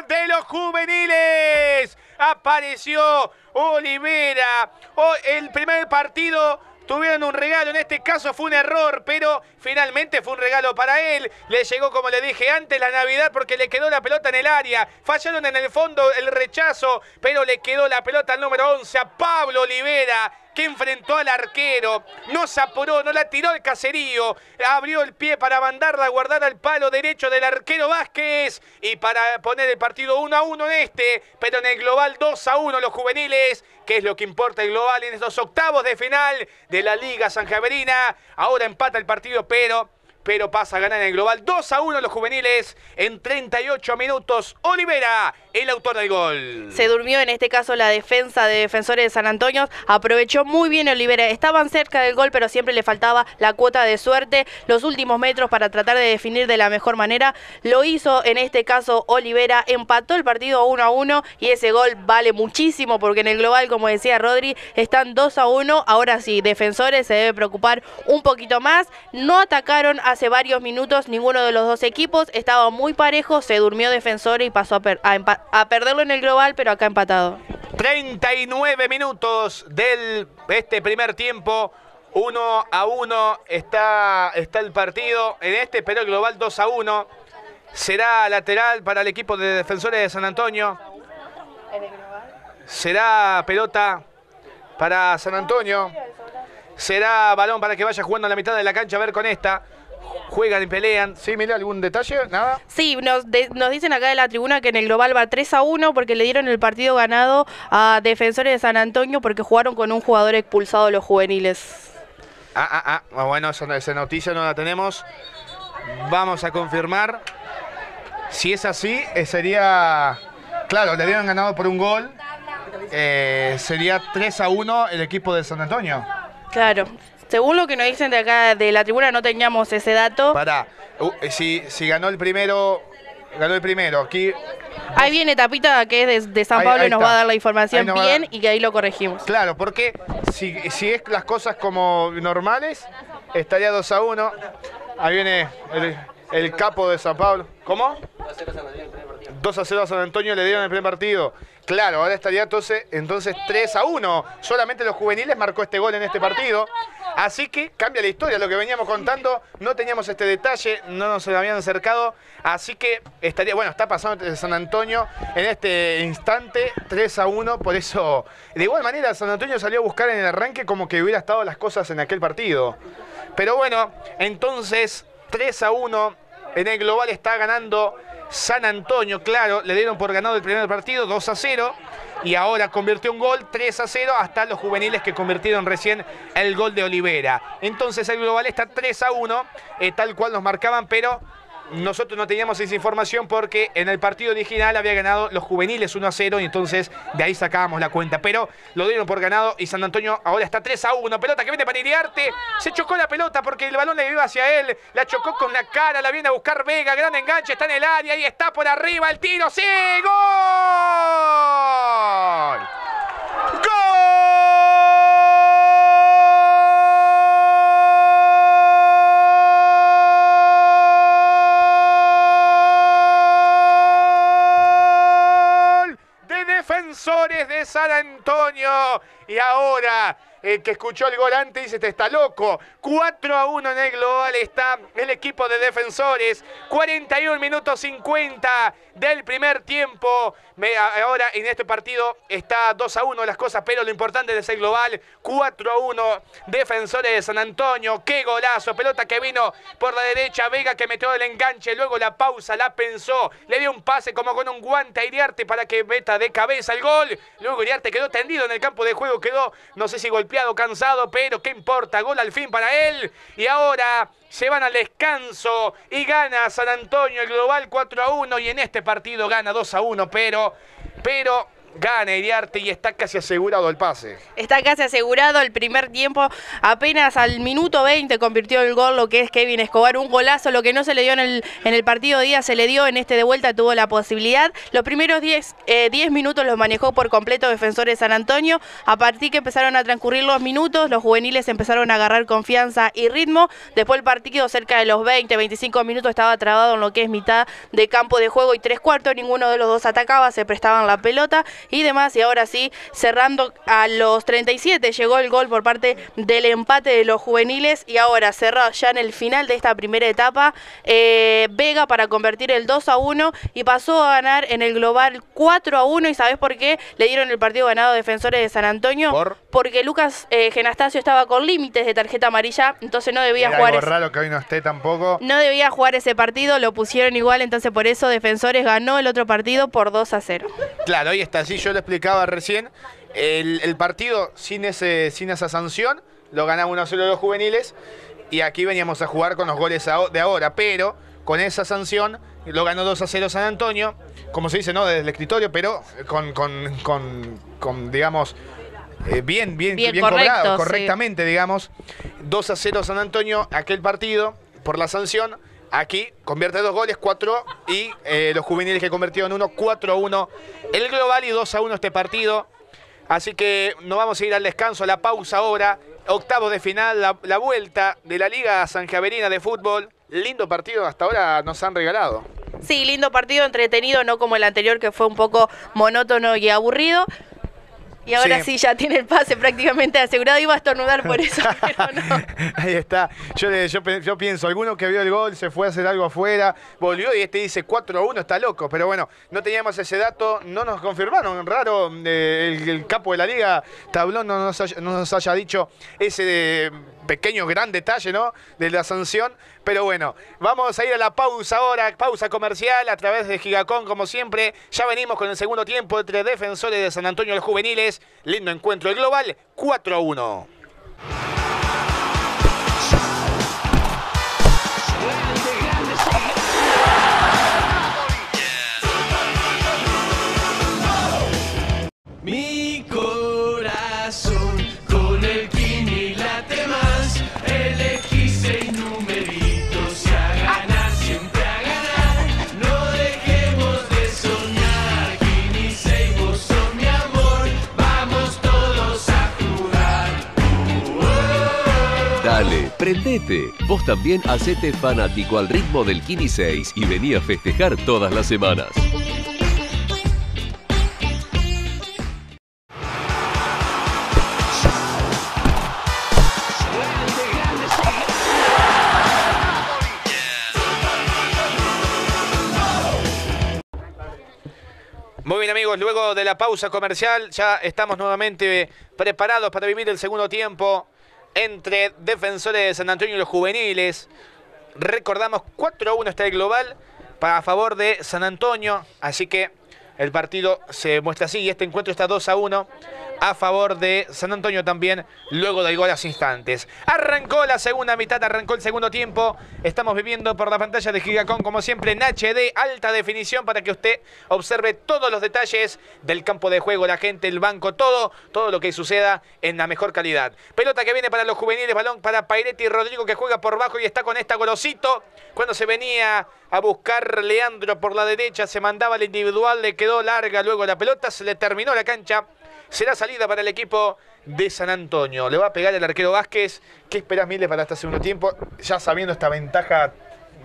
A: de los juveniles. Apareció Olivera. Oh, el primer partido tuvieron un regalo, en este caso fue un error, pero finalmente fue un regalo para él. Le llegó, como le dije antes, la Navidad porque le quedó la pelota en el área. Fallaron en el fondo el rechazo, pero le quedó la pelota al número 11 a Pablo Olivera que enfrentó al arquero, no se apuró, no la tiró el caserío, abrió el pie para mandarla a guardar al palo derecho del arquero Vázquez y para poner el partido 1 a 1 en este, pero en el global 2 a 1 los juveniles, que es lo que importa el global en estos octavos de final de la Liga Sanjaverina. Ahora empata el partido, pero pero pasa a ganar en el global 2 a 1 los juveniles en 38 minutos. Olivera, el autor del gol.
B: Se durmió en este caso la defensa de defensores de San Antonio. Aprovechó muy bien Olivera. Estaban cerca del gol, pero siempre le faltaba la cuota de suerte. Los últimos metros para tratar de definir de la mejor manera. Lo hizo en este caso Olivera. Empató el partido 1 a 1 y ese gol vale muchísimo porque en el global, como decía Rodri, están 2 a 1. Ahora sí, defensores se debe preocupar un poquito más. No atacaron a hace varios minutos ninguno de los dos equipos, estaba muy parejo, se durmió defensor y pasó a, perderlo en el global, pero acá empatado.
A: 39 minutos del este primer tiempo. 1 a 1 está, está el partido en este, pero el global 2 a 1. Será lateral para el equipo de defensores de San Antonio. Será pelota para San Antonio. Será balón para que vaya jugando a la mitad de la cancha a ver con esta juegan y pelean. ¿Sí, mira algún detalle? ¿Nada?
B: Sí, nos, nos dicen acá de la tribuna que en el global va 3 a 1 porque le dieron el partido ganado a Defensores de San Antonio porque jugaron con un jugador expulsado los juveniles.
A: Ah, ah, ah, ah bueno, esa noticia no la tenemos. Vamos a confirmar. Si es así, eh, sería... Claro, le dieron ganado por un gol. Eh, sería 3 a 1 el equipo de San Antonio.
B: Claro, según lo que nos dicen de acá de la tribuna, no teníamos ese dato.
A: Pará, uh, eh, si, si ganó el primero, ganó el primero. Aquí.
B: Ahí viene Tapita, que es de, San Pablo, y nos va a dar la información bien y que ahí lo corregimos.
A: Claro, porque si, si es las cosas como normales, estaría 2 a 1. Ahí viene el, el capo de San Pablo. ¿Cómo? 2 a 0 a San Antonio le dieron el primer partido. Claro, ahora estaría entonces, entonces 3 a 1. Solamente los juveniles marcó este gol en este partido. Así que cambia la historia, lo que veníamos contando, no teníamos este detalle, no nos habían acercado, así que estaría, bueno, está pasando San Antonio en este instante 3 a 1, por eso, de igual manera San Antonio salió a buscar en el arranque como que hubiera estado las cosas en aquel partido. Pero bueno, entonces 3 a 1, en el global está ganando San Antonio, claro, le dieron por ganado el primer partido 2 a 0 y ahora convirtió un gol 3 a 0 hasta los juveniles que convirtieron recién el gol de Olivera. Entonces el global está 3 a 1, eh, tal cual nos marcaban, pero nosotros no teníamos esa información porque en el partido original había ganado los juveniles 1 a 0 y entonces de ahí sacábamos la cuenta. Pero lo dieron por ganado y San Antonio ahora está 3 a 1. Pelota que viene para Iriarte. Se chocó la pelota porque el balón le iba hacia él. La chocó con la cara, la viene a buscar Vega. Gran enganche, está en el área y está por arriba el tiro. ¡Sí! De San Antonio. Y ahora el que escuchó el gol antes dice, te está loco. 4 a 1 en el global está el equipo de defensores. 41 minutos 50 del primer tiempo. ahora en este partido está 2 a 1 las cosas, pero lo importante es el global. 4 a 1 defensores de San Antonio. Qué golazo. Pelota que vino por la derecha. Vega que metió el enganche. Luego la pausa, la pensó. Le dio un pase como con un guante a Iriarte para que meta de cabeza el gol. Luego Iriarte quedó tendido en el campo de juego. Quedó, no sé si golpeado, cansado, pero qué importa. Gol al fin para él. Y ahora se van al descanso y gana San Antonio el global 4 a 1 y en este partido gana 2 a 1, pero, pero Gana Iriarte y está casi asegurado el pase.
B: Está casi asegurado el primer tiempo. Apenas al minuto 20 convirtió el gol lo que es Kevin Escobar. Un golazo, lo que no se le dio en el, en el partido día se le dio en este de vuelta, tuvo la posibilidad. Los primeros 10 eh, minutos los manejó por completo Defensores San Antonio. A partir que empezaron a transcurrir los minutos, los juveniles empezaron a agarrar confianza y ritmo. Después el partido cerca de los 20, 25 minutos estaba trabado en lo que es mitad de campo de juego y tres cuartos. Ninguno de los dos atacaba, se prestaban la pelota y demás. Y ahora sí, cerrando a los 37, llegó el gol por parte del empate de los juveniles y ahora cerrado ya en el final de esta primera etapa, eh, Vega para convertir el 2 a 1 y pasó a ganar en el global 4 a 1 y ¿sabes por qué? Le dieron el partido ganado a Defensores de San Antonio. Porque Lucas eh, Genastasio estaba con límites de tarjeta amarilla, entonces no debía jugar.
C: Algo raro que hoy no esté tampoco.
B: No debía jugar ese partido, lo pusieron igual, entonces por eso Defensores ganó el otro partido por 2 a 0.
A: Claro, ahí está, sí, yo lo explicaba recién. El, partido sin, ese, sin esa sanción lo ganaba 1 a 0 los juveniles y aquí veníamos a jugar con los goles de ahora, pero con esa sanción lo ganó 2 a 0 San Antonio, como se dice, ¿no? Desde el escritorio, pero con, con, digamos, eh, bien, bien, bien, cobrado, correctamente, digamos. 2 a 0 San Antonio, aquel partido, por la sanción. Aquí convierte dos goles, 4 y eh, los juveniles que convirtieron uno, 4 a 1 el global y 2 a 1 este partido. Así que nos vamos a ir al descanso, la pausa ahora. Octavo de final, la, vuelta de la Liga Sanjaverina de Fútbol. Lindo partido, hasta ahora nos han regalado.
B: Sí, lindo partido, entretenido, no como el anterior que fue un poco monótono y aburrido. Y ahora sí. ya tiene el pase prácticamente asegurado. Iba a estornudar por eso, pero no.
C: Ahí está. Yo, yo, pienso, alguno que vio el gol se fue a hacer algo afuera, volvió y este dice 4 a 1, está loco. Pero bueno, no teníamos ese dato, no nos confirmaron. Raro, eh, el, capo de la liga, Tablón, no nos no nos haya dicho ese de pequeño gran detalle, ¿no? De la sanción. Pero bueno, vamos a ir a la pausa ahora, pausa comercial a través de Gigacón, como siempre. Ya venimos con el segundo tiempo entre defensores de San Antonio los juveniles. Lindo encuentro global, 4 a 1.
D: Prendete. Vos también hacete fanático al ritmo del Kini 6 y vení a festejar todas las semanas.
A: Muy bien amigos, luego de la pausa comercial ya estamos nuevamente preparados para vivir el segundo tiempo entre Defensores de San Antonio y los juveniles. Recordamos 4 a 1 está el global para favor de San Antonio, así que el partido se muestra así y este encuentro está 2 a 1 a favor de San Antonio también, luego del gol instantes. Arrancó la segunda mitad, arrancó el segundo tiempo. Estamos viviendo por la pantalla de Gigacón, como siempre, en HD, alta definición, para que usted observe todos los detalles del campo de juego, la gente, el banco, todo, todo lo que suceda en la mejor calidad. Pelota que viene para los juveniles, balón para Pairetti Rodrigo que juega por bajo y está con esta golosito. Cuando se venía a buscar Leandro por la derecha, se mandaba el individual, le quedó larga luego la pelota, se le terminó la cancha será salida para el equipo de San Antonio. Le va a pegar el arquero Vázquez. ¿Qué esperas, Miles, para este segundo tiempo? Ya sabiendo esta ventaja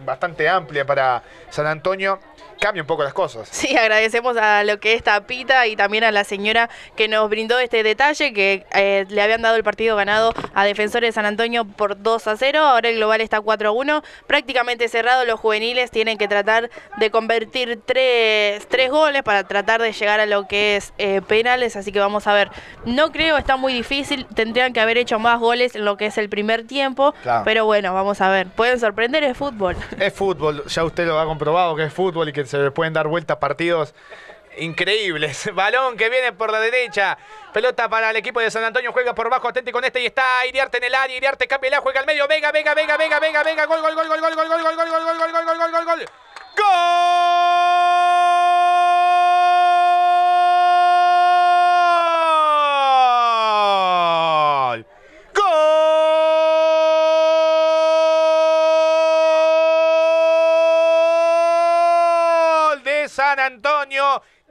A: bastante amplia para San Antonio cambia un poco las cosas.
B: Sí, agradecemos a lo que es Tapita y también a la señora que nos brindó este detalle, que eh, le habían dado el partido ganado a Defensores de San Antonio por 2 a 0, ahora el global está 4 a 1, prácticamente cerrado, los juveniles tienen que tratar de convertir tres, tres goles para tratar de llegar a lo que es eh, penales, así que vamos a ver, no creo, está muy difícil, tendrían que haber hecho más goles en lo que es el primer tiempo, pero bueno, vamos a ver, pueden sorprender, es fútbol.
C: Es fútbol, ya usted lo ha comprobado que es fútbol y que se pueden dar vuelta partidos increíbles. Balón que viene por la derecha. Pelota para el equipo de San Antonio. Juega por bajo. Atente con este y está Iriarte en el área. Iriarte cambia la juega al medio. Venga, venga, venga, venga, venga, venga. Gol, gol, gol, gol, gol, gol, gol, gol, gol, gol, gol, gol, gol, gol, gol, gol, gol.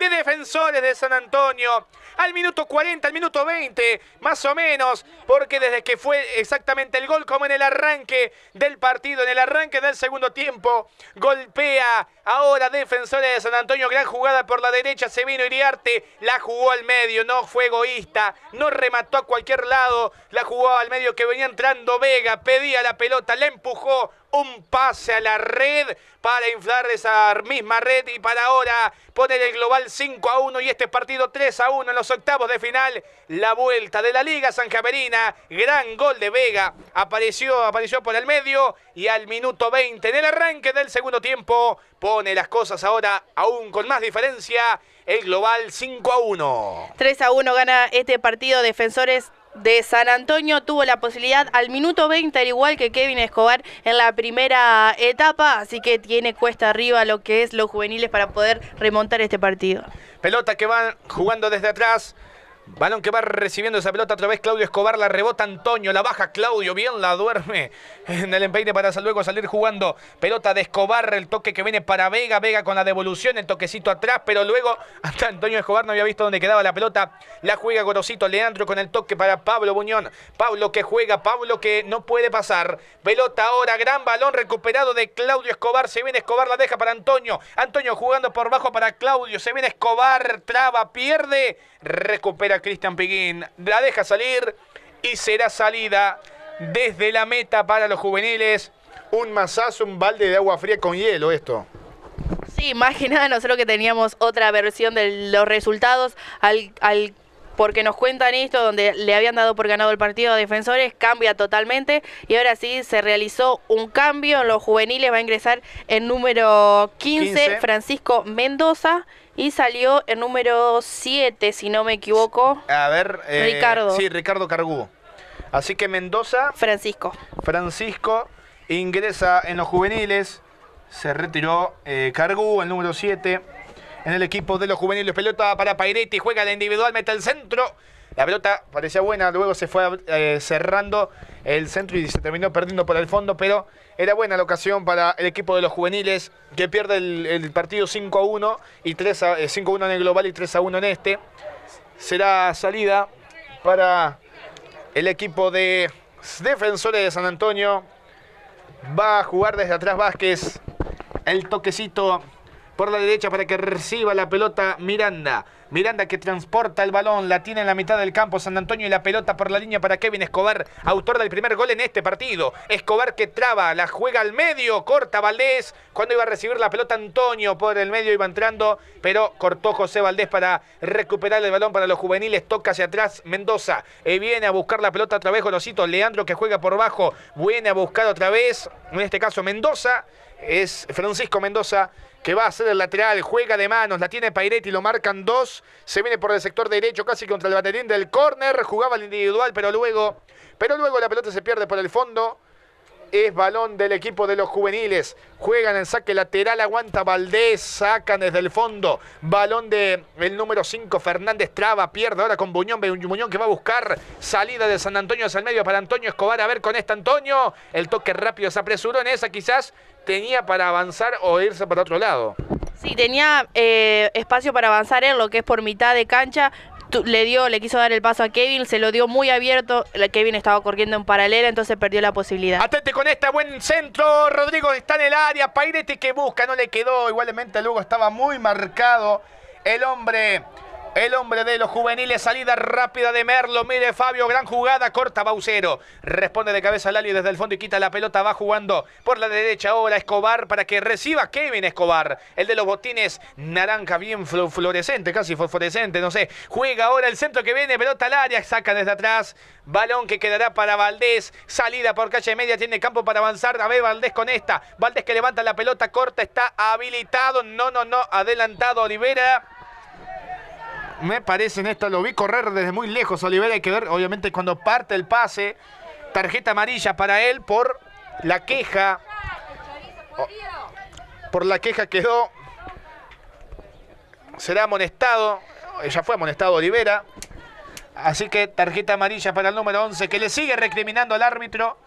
A: De defensores de San Antonio. Al minuto 40, al minuto 20, más o menos, porque desde que fue exactamente el gol, como en el arranque del partido, en el arranque del segundo tiempo, golpea ahora defensores de San Antonio, gran jugada por la derecha, se vino Iriarte, la jugó al medio, no fue egoísta, no remató a cualquier lado, la jugó al medio que venía entrando Vega, pedía la pelota, la empujó, un pase a la red para inflar esa misma red y para ahora poner el global 5 a 1 y este partido 3 a 1 en los octavos de final. La vuelta de la Liga San Javerina, gran gol de Vega, apareció, apareció por el medio y al minuto 20 en el arranque del segundo tiempo pone las cosas ahora aún con más diferencia. El global 5 a 1.
B: 3 a 1 gana este partido Defensores de San Antonio tuvo la posibilidad al minuto 20, al igual que Kevin Escobar en la primera etapa, así que tiene cuesta arriba lo que es los juveniles para poder remontar este partido.
A: Pelota que van jugando desde atrás. Balón que va recibiendo esa pelota otra vez Claudio Escobar, la rebota Antonio, la baja Claudio, bien la duerme en el empeine para luego salir jugando. Pelota de Escobar, el toque que viene para Vega, Vega con la devolución, el toquecito atrás, pero luego hasta Antonio Escobar no había visto dónde quedaba la pelota. La juega Gorosito Leandro con el toque para Pablo Buñón. Pablo que juega, Pablo que no puede pasar. Pelota ahora, gran balón recuperado de Claudio Escobar. Se viene Escobar, la deja para Antonio. Antonio jugando por bajo para Claudio. Se viene Escobar, traba, pierde, recupera Cristian Piguín, la deja salir y será salida desde la meta para los juveniles.
C: Un masazo, un balde de agua fría con hielo esto.
B: Sí, más que nada nosotros que teníamos otra versión de los resultados al, al porque nos cuentan esto, donde le habían dado por ganado el partido a defensores, cambia totalmente y ahora sí se realizó un cambio en los juveniles, va a ingresar el número 15, Francisco Mendoza y salió el número 7, si no me equivoco.
C: A ver,
B: eh, Ricardo.
C: Sí, Ricardo Cargú. Así que Mendoza.
B: Francisco.
C: Francisco ingresa en los juveniles. Se retiró eh, Cargú, el número 7 en el equipo de los juveniles. Pelota para Pairetti, juega la individual, mete el centro. La pelota parecía buena, luego se fue eh, cerrando el centro y se terminó perdiendo por el fondo, pero era buena la ocasión para el equipo de los juveniles que pierde el, partido 5 a 1 y 3 a, 5 eh, a 1 en el global y 3 a 1 en este. Será salida para el equipo de defensores de San Antonio. Va a jugar desde atrás Vázquez. El toquecito por la derecha para que reciba la pelota Miranda. Miranda que transporta el balón, la tiene en la mitad del campo San Antonio y la pelota por la línea para Kevin Escobar, autor del primer gol en este partido. Escobar que traba, la juega al medio, corta Valdés. Cuando iba a recibir la pelota Antonio por el medio iba entrando, pero cortó José Valdés para recuperar el balón para los juveniles. Toca hacia atrás Mendoza. eh, viene a buscar la pelota otra vez Golosito. Leandro que juega por bajo. Viene a buscar otra vez, en este caso Mendoza. Es Francisco Mendoza que va a ser el lateral, juega de manos, la tiene Pairetti, lo marcan dos, se viene por el sector derecho casi contra el baterín del córner, jugaba el individual, pero luego, pero luego la pelota se pierde por el fondo. Es balón del equipo de los juveniles. Juegan en saque lateral, aguanta Valdés, sacan desde el fondo. Balón de número 5, Fernández Traba, pierde ahora con Buñón, Buñón que va a buscar salida de San Antonio hacia el medio para Antonio Escobar. A ver con este Antonio. El toque rápido se apresuró en esa quizás tenía para avanzar o irse para otro lado.
B: Sí, tenía eh, espacio para avanzar en lo que es por mitad de cancha. Le dio, le quiso dar el paso a Kevin, se lo dio muy abierto. Kevin estaba corriendo en paralela, entonces perdió la posibilidad.
A: Atente con esta, buen centro. Rodrigo está en el área. Pairete que busca, no le quedó. Igualmente luego estaba muy marcado. El hombre el hombre de los juveniles, salida rápida de Merlo. Mire Fabio, gran jugada, corta Baucero. Responde de cabeza Lali desde el fondo y quita la pelota. Va jugando por la derecha ahora Escobar para que reciba Kevin Escobar. El de los botines naranja, bien fluorescente, casi fosforescente, no sé. Juega ahora el centro que viene, pelota al área, saca desde atrás. Balón que quedará para Valdés. Salida por calle media, tiene campo para avanzar. A ver, Valdés con esta. Valdés que levanta la pelota corta, está habilitado. No, no, no, adelantado Olivera me parece en esto, lo vi correr desde muy lejos. Olivera hay que ver, obviamente, cuando parte el pase, tarjeta amarilla para él por la queja. Oh, por la queja quedó. Será amonestado. Ya fue amonestado Olivera. Así que tarjeta amarilla para el número 11 que le sigue recriminando al árbitro.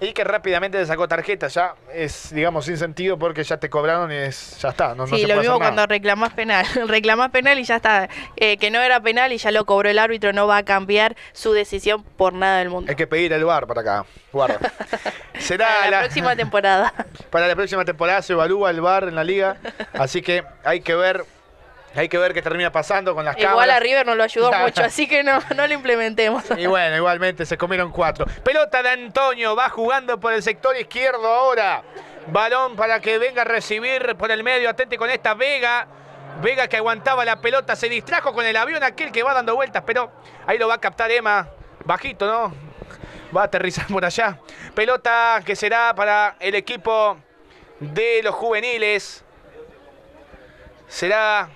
A: Y que rápidamente le sacó tarjeta, ya es, digamos, sin sentido porque ya te cobraron y es, ya está. No, no
B: sí,
A: se
B: lo
A: puede
B: mismo
A: hacer nada.
B: cuando reclamás penal. reclamás penal y ya está. Eh, que no era penal y ya lo cobró el árbitro, no va a cambiar su decisión por nada del mundo.
A: Hay que pedir el bar para acá. Guarda. Será
B: Para la, próxima temporada.
A: para la próxima temporada se evalúa el bar en la liga, así que hay que ver, hay que ver qué termina pasando con las
B: Igual
A: cámaras.
B: a River no lo ayudó mucho, así que no, no lo implementemos.
A: Y bueno, igualmente se comieron cuatro. Pelota de Antonio, va jugando por el sector izquierdo ahora. Balón para que venga a recibir por el medio, atente con esta Vega. Vega que aguantaba la pelota, se distrajo con el avión aquel que va dando vueltas, pero ahí lo va a captar Emma. Bajito, ¿no? Va a aterrizar por allá. Pelota que será para el equipo de los juveniles. Será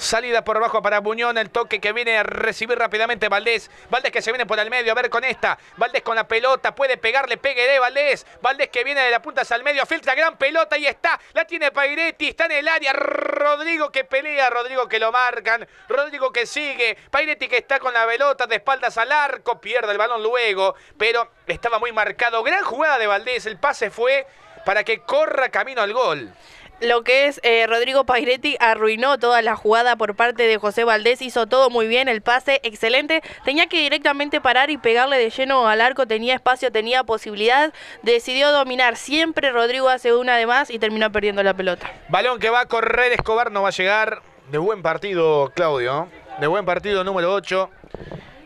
A: salida por abajo para Buñón. El toque que viene a recibir rápidamente Valdés. Valdés que se viene por el medio. A ver con esta. Valdés con la pelota. Puede pegarle. Pegue Valdés. Valdés que viene de la punta hacia el medio. Filtra gran pelota y está. La tiene Pairetti. Está en el área. Rodrigo que pelea. Rodrigo que lo marcan. Rodrigo que sigue. Pairetti que está con la pelota de espaldas al arco. Pierde el balón luego. Pero estaba muy marcado. Gran jugada de Valdés. El pase fue para que corra camino al gol.
B: Lo que es eh, Rodrigo Pairetti arruinó toda la jugada por parte de José Valdés, hizo todo muy bien, el pase excelente, tenía que directamente parar y pegarle de lleno al arco, tenía espacio, tenía posibilidad, decidió dominar, siempre Rodrigo hace una de más y terminó perdiendo la pelota.
A: Balón que va a correr Escobar, no va a llegar. De buen partido, Claudio. De buen partido número 8.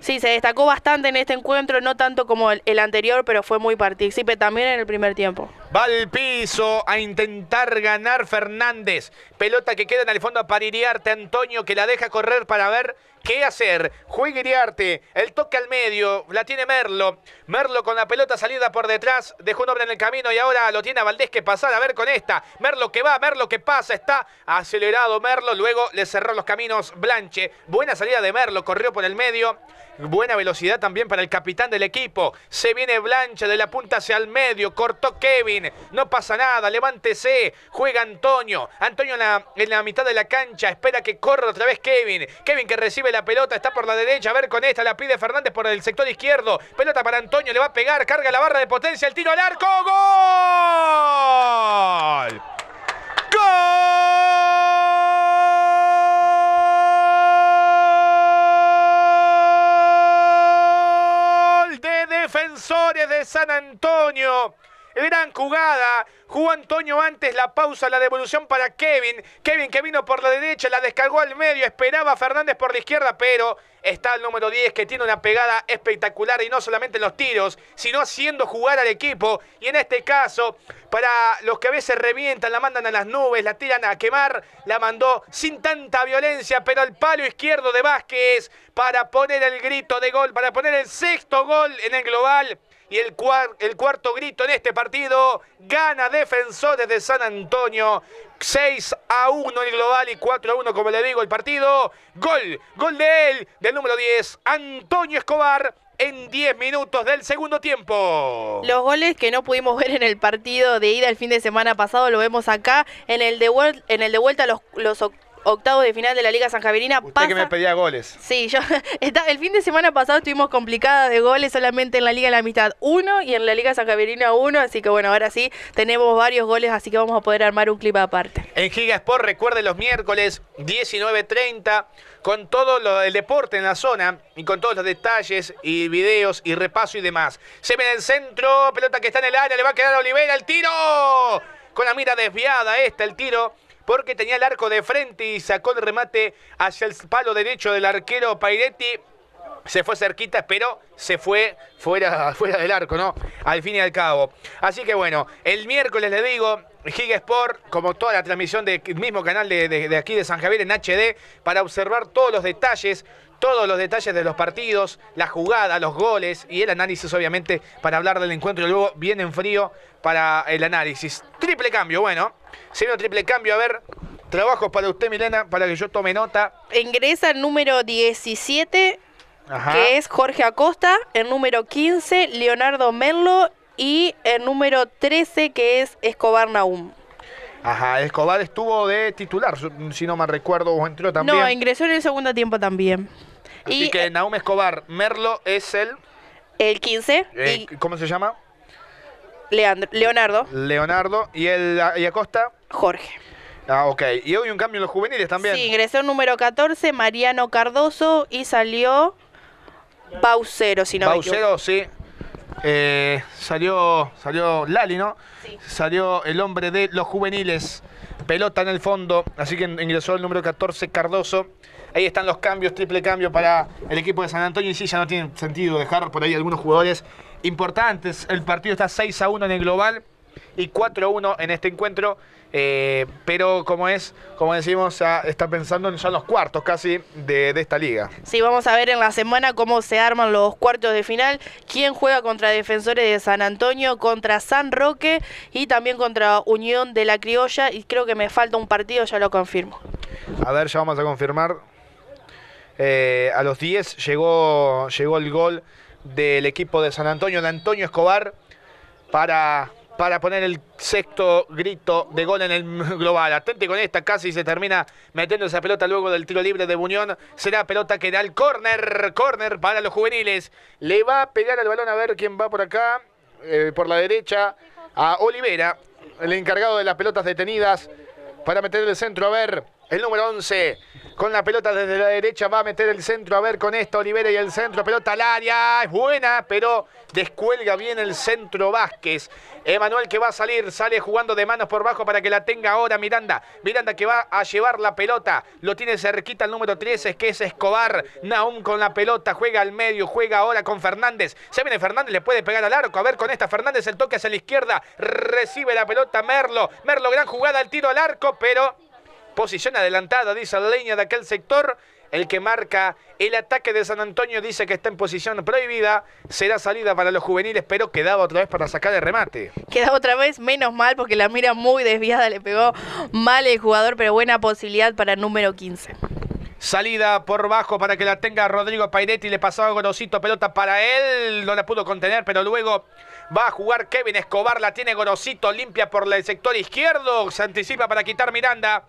B: Sí, se destacó bastante en este encuentro, no tanto como el, el anterior, pero fue muy partícipe también en el primer tiempo.
A: Va al piso a intentar ganar Fernández. Pelota que queda en el fondo para Iriarte. Antonio que la deja correr para ver qué hacer. Juega Iriarte. El toque al medio. La tiene Merlo. Merlo con la pelota salida por detrás. Dejó un hombre en el camino y ahora lo tiene Valdés que pasar. A ver con esta. Merlo que va. Merlo que pasa. Está acelerado Merlo. Luego le cerró los caminos Blanche. Buena salida de Merlo. Corrió por el medio. Buena velocidad también para el capitán del equipo. Se viene Blanche de la punta hacia el medio. Cortó Kevin. No pasa nada. Levántese. Juega Antonio. Antonio en la, en la mitad de la cancha. Espera que corra otra vez Kevin. Kevin que recibe la pelota. Está por la derecha. A ver con esta. La pide Fernández por el sector izquierdo. Pelota para Antonio. Le va a pegar. Carga la barra de potencia. El tiro al arco. ¡Gol! ¡Gol! Defensores de San Antonio. Gran jugada. Jugó Antonio antes la pausa, la devolución para Kevin. Kevin que vino por la derecha, la descargó al medio. Esperaba a Fernández por la izquierda, pero está el número 10 que tiene una pegada espectacular y no solamente en los tiros, sino haciendo jugar al equipo. Y en este caso, para los que a veces revientan, la mandan a las nubes, la tiran a quemar, la mandó sin tanta violencia, pero al palo izquierdo de Vázquez para poner el grito de gol, para poner el sexto gol en el global. Y el, cuar- el cuarto grito en este partido, gana Defensores de San Antonio. 6 a 1 el global y 4 a 1, como le digo, el partido. Gol, gol de él, del número 10, Antonio Escobar, en 10 minutos del segundo tiempo.
B: Los goles que no pudimos ver en el partido de ida el fin de semana pasado lo vemos acá en el de, en el de vuelta los, los oc- octavos de final de la Liga Sanjaverina.
A: Usted que me pedía goles.
B: Sí, yo está- el fin de semana pasado estuvimos complicada de goles solamente en la Liga de la Amistad 1 y en la Liga Sanjaverina 1, así que bueno, ahora sí tenemos varios goles, así que vamos a poder armar un clip aparte.
A: En Giga Sport, recuerde los miércoles 19.30, con todo lo, el deporte en la zona y con todos los detalles y videos y repaso y demás. Se ve en el centro, pelota que está en el área, le va a quedar a Olivera el tiro. Con la mira desviada esta, el tiro, porque tenía el arco de frente y sacó el remate hacia el palo derecho del arquero Pairetti. Se fue cerquita, pero se fue fuera, fuera del arco, ¿no? Al fin y al cabo. Así que bueno, el miércoles le digo, Giga Sport, como toda la transmisión del mismo canal de, de- de aquí de San Javier en HD, para observar todos los detalles, todos los detalles de los partidos, la jugada, los goles y el análisis, obviamente, para hablar del encuentro. Y luego viene en frío para el análisis. Triple cambio, bueno. Se triple cambio, a ver. Trabajos para usted, Milena, para que yo tome nota.
B: Ingresa el número 17,
A: Ajá.
B: que es Jorge Acosta, el número 15, Leonardo Merlo y el número 13, que es Escobar Naum.
A: Ajá, Escobar estuvo de titular, si no me recuerdo, o entró también.
B: No, ingresó en el segundo tiempo también.
A: Así
B: y
A: que Naum Escobar, Merlo es el...
B: el 15,
A: eh,
B: y
A: ¿Cómo se llama?
B: Leandro, Leonardo.
A: Leonardo. ¿Y, el, y Acosta?
B: Jorge.
A: Ah, ok. Y hoy un cambio en los juveniles también.
B: Sí, ingresó el número 14, Mariano Cardoso, y salió Paucero, si no me equivoco.
A: Paucero, sí. Eh, salió, salió Lali, ¿no?
B: Sí.
A: Salió el hombre de los juveniles. Pelota en el fondo. Así que ingresó el número 14, Cardoso. Ahí están los cambios, triple cambio para el equipo de San Antonio. Y sí, ya no tiene sentido dejar por ahí algunos jugadores importantes. El partido está 6 a 1 en el global y 4 a 1 en este encuentro. Eh, pero como es, como decimos, ya está pensando en ya los cuartos casi de, de esta liga.
B: Sí, vamos a ver en la semana cómo se arman los cuartos de final, quién juega contra Defensores de San Antonio, contra San Roque y también contra Unión de la Criolla y creo que me falta un partido, ya lo confirmo.
A: A ver, ya vamos a confirmar. Eh, a los 10 llegó, llegó el gol del equipo de San Antonio, de Antonio Escobar, para, para poner el sexto grito de gol en el global. Atente con esta, casi se termina metiendo esa pelota luego del tiro libre de Buñón. Será pelota que da el córner, córner para los juveniles. Le va a pegar al balón a ver quién va por acá, eh, por la derecha, a Olivera, el encargado de las pelotas detenidas, para meter el centro. A ver, el número 11 con la pelota desde la derecha va a meter el centro. A ver con esta Olivera y el centro. Pelota al área. Es buena, pero descuelga bien el centro Vázquez. Emanuel que va a salir, sale jugando de manos por bajo para que la tenga ahora Miranda. Miranda que va a llevar la pelota. Lo tiene cerquita el número 13, que es Escobar. Naum con la pelota, juega al medio, juega ahora con Fernández. Se viene Fernández, le puede pegar al arco. A ver con esta Fernández, el toque hacia la izquierda. Recibe la pelota Merlo. Merlo, gran jugada, el tiro al arco, pero Posición adelantada, dice la leña de aquel sector. El que marca el ataque de San Antonio dice que está en posición prohibida. Será salida para los juveniles, pero quedaba otra vez para sacar el remate.
B: Quedaba otra vez menos mal porque la mira muy desviada, le pegó mal el jugador, pero buena posibilidad para el número 15.
A: Salida por bajo para que la tenga Rodrigo Pairetti. Le pasaba Gorosito, pelota para él. No la pudo contener, pero luego va a jugar Kevin Escobar. La tiene Gorosito, limpia por el sector izquierdo. Se anticipa para quitar Miranda.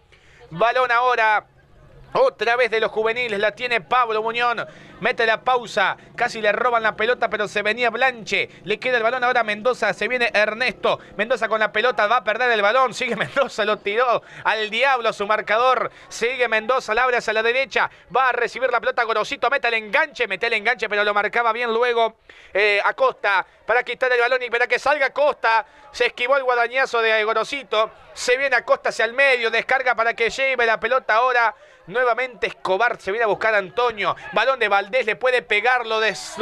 A: Balón ahora. Otra vez de los juveniles la tiene Pablo Muñón. Mete la pausa. Casi le roban la pelota, pero se venía Blanche. Le queda el balón ahora a Mendoza. Se viene Ernesto. Mendoza con la pelota. Va a perder el balón. Sigue Mendoza. Lo tiró al diablo su marcador. Sigue Mendoza. La abre hacia la derecha. Va a recibir la pelota Gorosito. Mete el enganche. Mete el enganche, pero lo marcaba bien luego eh, Acosta. Para quitar el balón y para que salga Acosta. Se esquivó el guadañazo de Gorosito. Se viene Acosta hacia el medio. Descarga para que lleve la pelota ahora. Nuevamente Escobar se viene a buscar a Antonio. Balón de Valdés le puede pegar, lo,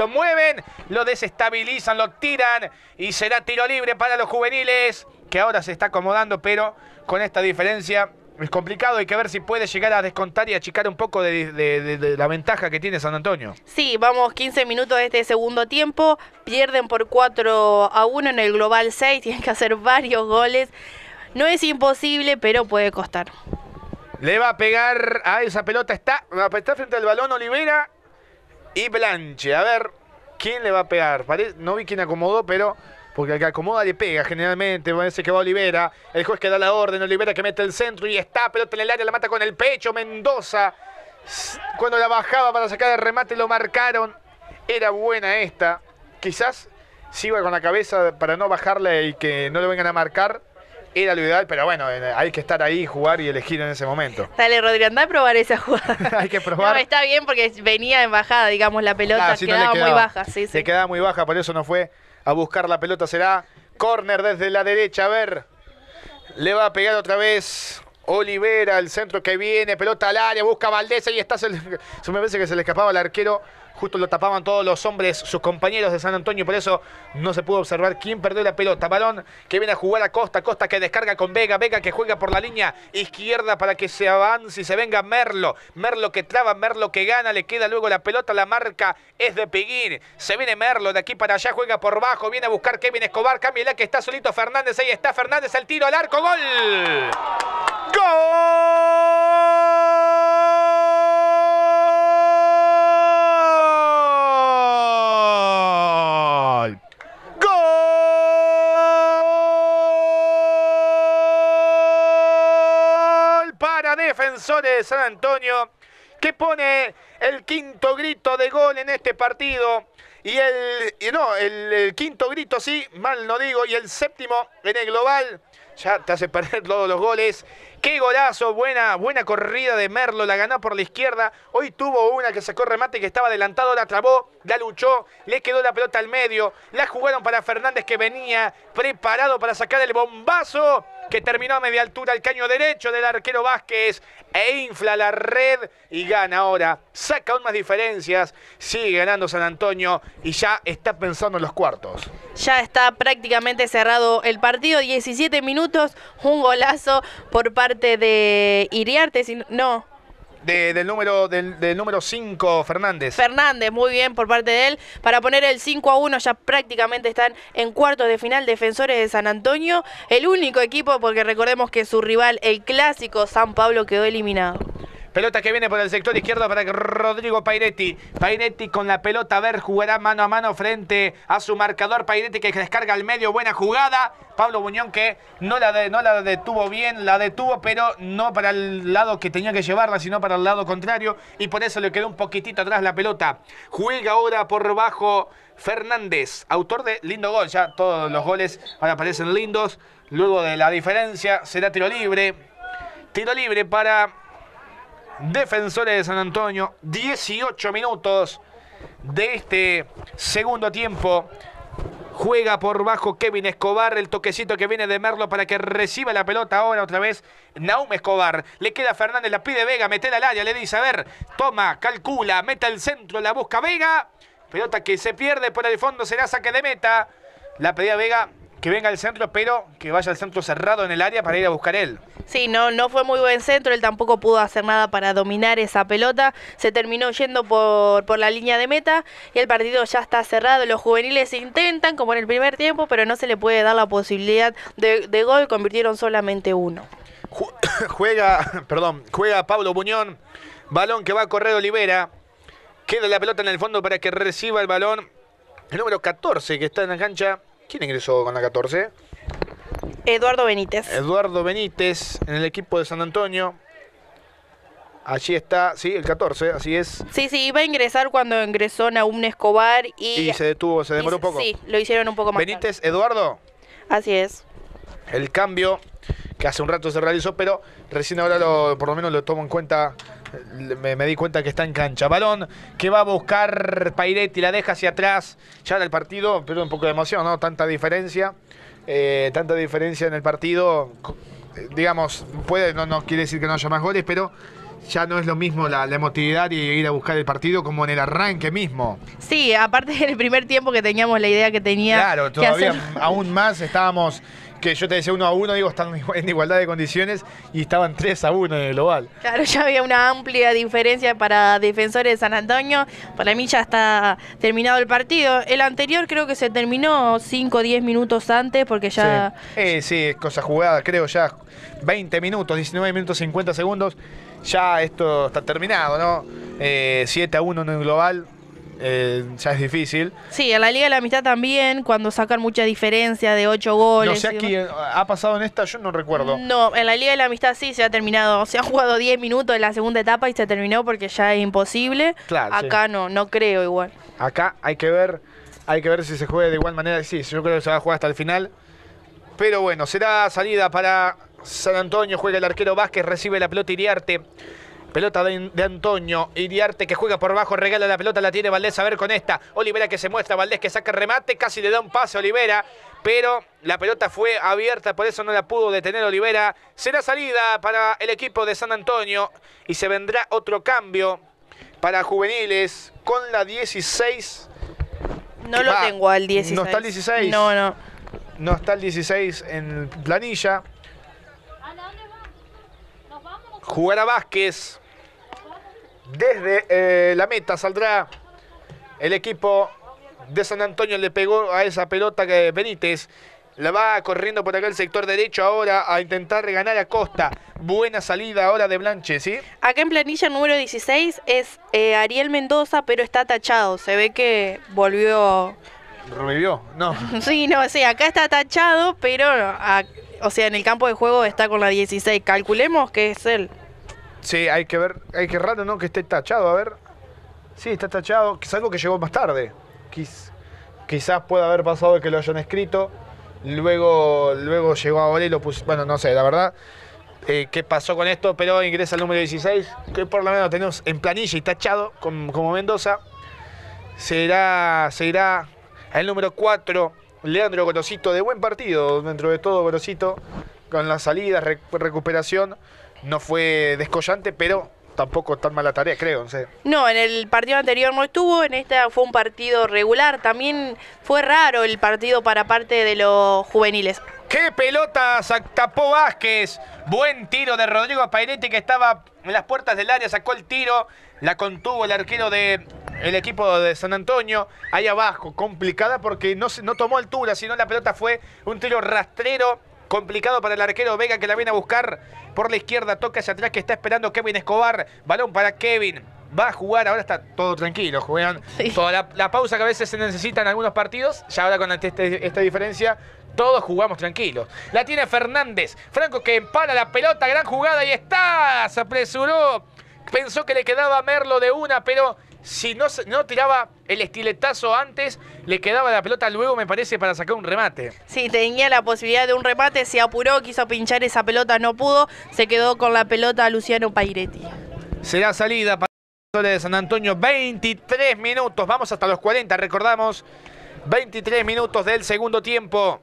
A: mueven, lo desestabilizan, lo tiran y será tiro libre para los juveniles que ahora se está acomodando, pero con esta diferencia es complicado. Hay que ver si puede llegar a descontar y achicar un poco de, de, la ventaja que tiene San Antonio.
B: Sí, vamos 15 minutos de este segundo tiempo. Pierden por 4 a 1 en el global 6. Tienen que hacer varios goles. No es imposible, pero puede costar.
A: Le va a pegar a esa pelota. Está, está frente al balón Olivera y Blanche. A ver, ¿quién le va a pegar? No vi quién acomodó, pero... Porque el que acomoda le pega generalmente. Parece que va Olivera. El juez que da la orden. Olivera que mete el centro y está. Pelota en el área. La mata con el pecho. Mendoza. Cuando la bajaba para sacar el remate lo marcaron. Era buena esta. Quizás si iba con la cabeza para no bajarle y que no lo vengan a marcar era lo ideal, pero bueno, eh, hay que estar ahí, jugar y elegir en ese momento.
B: Dale, Rodrigo, anda a probar esa jugada.
A: hay que probar.
B: No, está bien porque venía en bajada, digamos, la pelota
A: Claro, si no le
B: quedaba,
A: quedaba.
B: muy baja. Sí, sí.
A: Se quedaba muy baja, por eso no fue a buscar la pelota. Será córner desde la derecha. A ver, le va a pegar otra vez Olivera, el centro que viene, pelota al área, busca Valdés y está. Se me parece que se le escapaba al arquero. Justo lo tapaban todos los hombres, sus compañeros de San Antonio, por eso no se pudo observar quién perdió la pelota. Balón que viene a jugar a Costa, Costa que descarga con Vega, Vega que juega por la línea izquierda para que se avance y se venga Merlo. Merlo que traba, Merlo que gana, le queda luego la pelota, la marca es de Peguín. Se viene Merlo de aquí para allá, juega por bajo, viene a buscar Kevin Escobar, cámbiala que está solito Fernández, ahí está Fernández, el tiro al arco, gol. ¡Gol! Defensores de San Antonio que pone el quinto grito de gol en este partido. Y el, no, el quinto grito sí, mal no digo, y el séptimo en el global ya te hace perder todos los goles. Qué golazo, buena, buena corrida de Merlo, la ganó por la izquierda. Hoy tuvo una que sacó remate que estaba adelantado, la trabó, la luchó, le quedó la pelota al medio. La jugaron para Fernández que venía preparado para sacar el bombazo que terminó a media altura el caño derecho del arquero Vázquez e infla la red y gana ahora. Saca aún más diferencias, sigue ganando San Antonio y ya está pensando en los cuartos.
B: Ya está prácticamente cerrado el partido, 17 minutos, un golazo por parte de Iriarte, si no,
A: De- del número del, del número 5, Fernández.
B: Fernández, muy bien por parte de él, para poner el 5 a 1, ya prácticamente están en cuartos de final defensores de San Antonio, el único equipo, porque recordemos que su rival, el clásico San Pablo, quedó eliminado.
A: Pelota que viene por el sector izquierdo para Rodrigo Pairetti. Pairetti con la pelota, a ver, jugará mano a mano frente a su marcador. Pairetti que descarga al medio, buena jugada. Pablo Buñón que no la, no la detuvo bien, la detuvo, pero no para el lado que tenía que llevarla, sino para el lado contrario. Y por eso le quedó un poquitito atrás la pelota. Juega ahora por bajo Fernández, autor de lindo gol. Ya todos los goles ahora parecen lindos. Luego de la diferencia, será tiro libre. Tiro libre para Defensores de San Antonio, 18 minutos de este segundo tiempo. Juega por bajo Kevin Escobar, el toquecito que viene de Merlo para que reciba la pelota ahora otra vez. Naum Escobar, le queda Fernández, la pide Vega, mete al área, le dice, a ver, toma, calcula, mete al centro, la busca Vega. Pelota que se pierde por el fondo, será saque de meta. La pedía Vega que venga al centro, pero que vaya al centro cerrado en el área para ir a buscar él.
B: Sí, no, no fue muy buen centro, él tampoco pudo hacer nada para dominar esa pelota, se terminó yendo por, por la línea de meta y el partido ya está cerrado, los juveniles intentan como en el primer tiempo, pero no se le puede dar la posibilidad de, de gol, convirtieron solamente uno.
A: Ju- Juega, perdón, juega Pablo Buñón. Balón que va a correr Olivera. Queda la pelota en el fondo para que reciba el balón. El número 14 que está en la cancha. ¿Quién ingresó con la 14?
B: Eduardo Benítez.
A: Eduardo Benítez en el equipo de San Antonio. Allí está, sí, el 14, así es.
B: Sí, sí, iba a ingresar cuando ingresó Naum Escobar y...
A: Y se detuvo, se demoró
B: y-
A: un poco.
B: Sí, lo hicieron un poco más tarde.
A: Benítez, Eduardo.
B: Así es.
A: el cambio que hace un rato se realizó, pero recién ahora lo, por lo menos lo tomo en cuenta, me, me di cuenta que está en cancha. Balón que va a buscar Pairetti, la deja hacia atrás, ya en el partido, pero un poco de emoción, ¿no? Tanta diferencia, eh, tanta diferencia en el partido, eh, digamos, puede, no, no quiere decir que no haya más goles, pero ya no es lo mismo la, la emotividad y ir a buscar el partido como en el arranque mismo.
B: Sí, aparte en el primer tiempo que teníamos la idea que tenía
A: Claro,
B: que
A: todavía
B: hacer-
A: aún más estábamos, que yo te decía uno a uno, digo, están en igualdad de condiciones y estaban 3 a 1 en el global.
B: Claro, ya había una amplia diferencia para defensores de San Antonio. Para mí ya está terminado el partido. El anterior creo que se terminó 5 o 10 minutos antes porque ya...
A: Sí, Eh, sí, es cosa jugada, creo ya 20 minutos, 19 minutos 50 segundos, ya esto está terminado, ¿no? Eh, 7 a 1 en el global, eh, ya es difícil.
B: Sí, en la Liga de la Amistad también, cuando sacan mucha diferencia de 8 goles.
A: No sé aquí, eh, ¿ha pasado en esta? Yo no recuerdo.
B: No, en la Liga de la Amistad sí se ha terminado. Se han jugado 10 minutos en la segunda etapa y se terminó porque ya es imposible.
A: Claro, sí.
B: Acá no, no creo igual.
A: Acá hay que ver, hay que ver si se juega de igual manera. Sí, yo creo que se va a jugar hasta el final. Pero bueno, será salida para San Antonio. Juega el arquero Vázquez, recibe la pelota Iriarte. Pelota de, de Antonio. Iriarte que juega por bajo, regala la pelota, la tiene Valdés. A ver con esta. Olivera que se muestra, Valdés que saca remate, casi le da un pase a Olivera. Pero la pelota fue abierta, por eso no la pudo detener Olivera. Será salida para el equipo de San Antonio. Y se vendrá otro cambio para juveniles con la 16.
B: No
A: ¿Qué
B: lo
A: va?
B: tengo al 16.
A: ¿No está el 16?
B: No, no.
A: No está el 16 en planilla. Jugará Vázquez. Desde eh, la meta saldrá el equipo de San Antonio. Le pegó a esa pelota que Benítez. La va corriendo por acá el sector derecho ahora a intentar ganar a Costa. Buena salida ahora de Blanche, ¿sí?
B: Acá en planilla número 16 es eh, Ariel Mendoza, pero está tachado. Se ve que volvió.
A: Revivió, no.
B: Sí, no, sí, acá está tachado, pero. a- o sea, en el campo de juego está con la 16. Calculemos que es él.
C: Sí, hay que ver, hay que raro, ¿no? Que esté tachado, a ver. Sí, está tachado, es algo que llegó más tarde. quizás pueda haber pasado que lo hayan escrito. Luego, luego llegó ahora y lo puso. Bueno, no sé, la verdad. Eh, qué pasó con esto, pero ingresa el número 16, que por lo menos tenemos en planilla y tachado como, Mendoza. Será, irá el número 4, Leandro Gorosito, de buen partido, dentro de todo Gorosito, con la salida, recuperación. No fue descollante, pero tampoco tan mala tarea, creo.
B: No, en el partido anterior no estuvo, en esta fue un partido regular. También fue raro el partido para parte de los juveniles.
A: ¡Qué pelota tapó Vázquez! Buen tiro de Rodrigo Pairetti que estaba en las puertas del área, sacó el tiro, la contuvo el arquero del el equipo de San Antonio, ahí abajo, complicada porque no, no tomó altura, sino la pelota fue un tiro rastrero, complicado para el arquero Vega que la viene a buscar por la izquierda, toca hacia atrás que está esperando Kevin Escobar, balón para Kevin, va a jugar, ahora está todo tranquilo, juegan toda la, pausa que a veces se necesita en algunos partidos, ya ahora con este, esta diferencia todos jugamos tranquilos. La tiene Fernández. Franco que empala la pelota. Gran jugada y está. Se apresuró. Pensó que le quedaba a Merlo de una, pero si no, no tiraba el estiletazo antes, le quedaba la pelota luego, me parece, para sacar un remate.
B: Sí, tenía la posibilidad de un remate, se apuró, quiso pinchar esa pelota, no pudo, se quedó con la pelota Luciano Pairetti.
A: Será salida para de San Antonio, 23 minutos, vamos hasta los 40, recordamos, 23 minutos del segundo tiempo.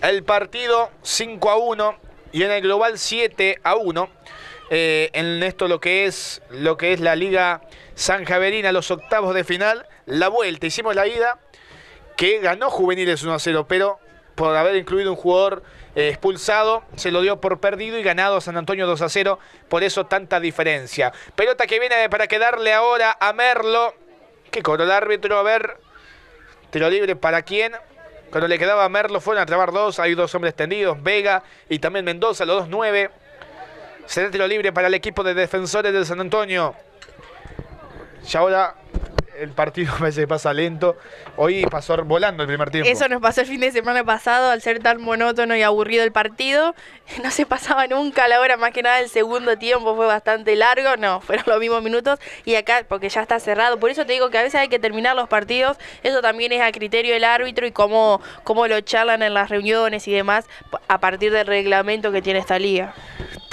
A: El partido 5 a 1 y en el global 7 a 1. Eh, en esto lo que es lo que es la Liga San Javerina, los octavos de final, la vuelta. Hicimos la ida que ganó Juveniles 1 a 0, pero por haber incluido un jugador eh, expulsado, se lo dio por perdido y ganado San Antonio 2 a 0. Por eso tanta diferencia. Pelota que viene para quedarle ahora a Merlo. Que cobró el árbitro. A ver. Tiro libre para quién. Cuando le quedaba a Merlo fueron a trabar dos, hay dos hombres tendidos, Vega y también Mendoza, los dos nueve. Será tiro libre para el equipo de defensores del San Antonio. Y ahora el partido a veces pasa lento. Hoy pasó volando el primer tiempo.
B: Eso nos pasó el fin de semana pasado, al ser tan monótono y aburrido el partido. No se pasaba nunca la hora, más que nada el segundo tiempo fue bastante largo. No, fueron los mismos minutos. Y acá, porque ya está cerrado. Por eso te digo que a veces hay que terminar los partidos. Eso también es a criterio del árbitro y cómo, cómo lo charlan en las reuniones y demás a partir del reglamento que tiene esta liga.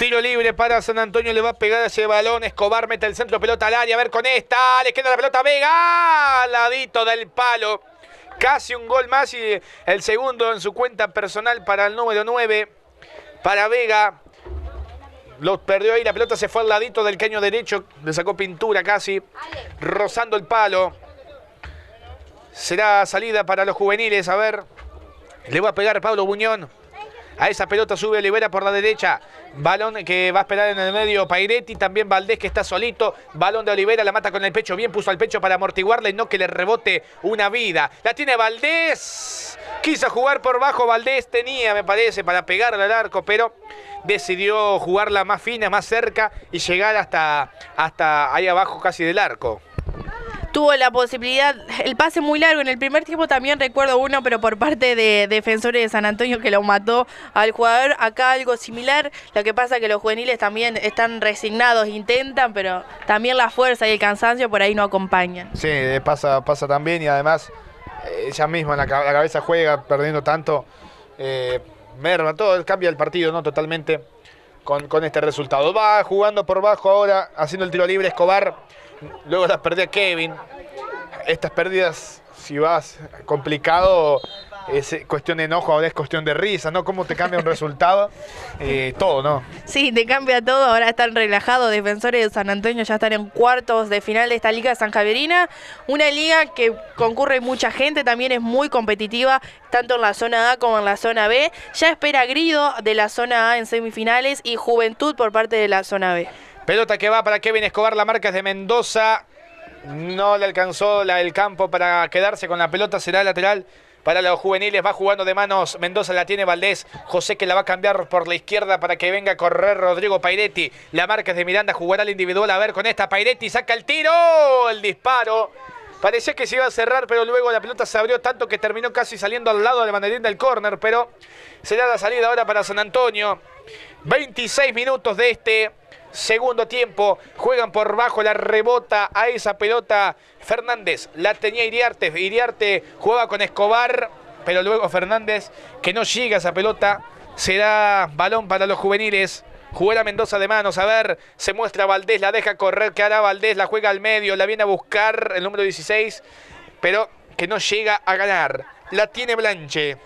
A: Tiro libre para San Antonio, le va a pegar ese balón. Escobar mete el centro, pelota al área. A ver con esta, le queda la pelota Vega, al ladito del palo. Casi un gol más y el segundo en su cuenta personal para el número 9, para Vega. Lo perdió ahí, la pelota se fue al ladito del caño derecho, le sacó pintura casi, rozando el palo. Será salida para los juveniles, a ver. Le va a pegar Pablo Buñón. A esa pelota sube Olivera por la derecha. Balón que va a esperar en el medio Pairetti. También Valdés que está solito. Balón de Olivera. La mata con el pecho. Bien puso al pecho para amortiguarla y no que le rebote una vida. La tiene Valdés. Quiso jugar por bajo. Valdés tenía, me parece, para pegarle al arco. Pero decidió jugarla más fina, más cerca y llegar hasta, hasta ahí abajo casi del arco
B: tuvo la posibilidad, el pase muy largo. En el primer tiempo también recuerdo uno, pero por parte de defensores de San Antonio que lo mató al jugador. Acá algo similar. Lo que pasa es que los juveniles también están resignados, intentan, pero también la fuerza y el cansancio por ahí no acompañan.
C: Sí, pasa, pasa también y además eh, ella misma en la, cabeza juega perdiendo tanto. Eh, merma, todo cambia el partido, ¿no? Totalmente con, con este resultado. Va jugando por bajo ahora, haciendo el tiro libre Escobar Luego las perdía Kevin. Estas pérdidas, si vas complicado, es cuestión de enojo, ahora es cuestión de risa, ¿no? ¿Cómo te cambia un resultado? Eh, todo, ¿no?
B: Sí, te cambia todo. Ahora están relajados. Defensores de San Antonio ya están en cuartos de final de esta Liga San Javierina. Una liga que concurre mucha gente, también es muy competitiva, tanto en la zona A como en la zona B. Ya espera Grido de la zona A en semifinales y Juventud por parte de la zona B.
A: Pelota que va para Kevin Escobar, la marca es de Mendoza. No le alcanzó la, el campo para quedarse con la pelota, será lateral para los juveniles. Va jugando de manos. Mendoza la tiene Valdés. José que la va a cambiar por la izquierda para que venga a correr Rodrigo Pairetti. La marca es de Miranda. Jugará el individual. A ver con esta. Pairetti saca el tiro. El disparo. Parecía que se iba a cerrar, pero luego la pelota se abrió tanto que terminó casi saliendo al lado del banderín del córner. Pero será la salida ahora para San Antonio. 26 minutos de este
E: Segundo tiempo, juegan por bajo, la rebota a esa pelota Fernández. La tenía Iriarte, Iriarte jugaba con Escobar, pero luego Fernández, que no llega a esa pelota, será balón para los juveniles. Juega Mendoza de manos, a ver, se muestra Valdés, la deja correr, que hará Valdés, la juega al medio, la viene a buscar el número 16, pero que no llega a ganar. La tiene Blanche.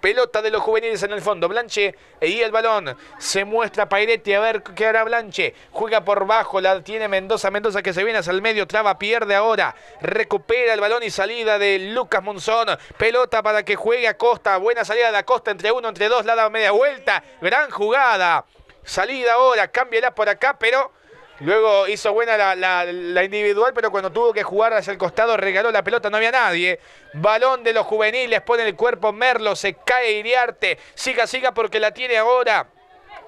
E: Pelota de los juveniles en el fondo. Blanche y el balón. Se muestra Pairetti. A ver qué hará Blanche. Juega por bajo. La tiene Mendoza. Mendoza que se viene hacia el medio. Traba, pierde ahora. Recupera el balón y salida de Lucas Monzón. Pelota para que juegue a Costa. Buena salida de Acosta. Entre uno, entre dos. La da media vuelta. Gran jugada. Salida ahora. Cámbiala por acá. Pero Luego hizo buena la, individual, pero cuando tuvo que jugar hacia el costado regaló la pelota, no había nadie. Balón de los juveniles, pone el cuerpo Merlo, se cae Iriarte. Siga, siga porque la tiene ahora.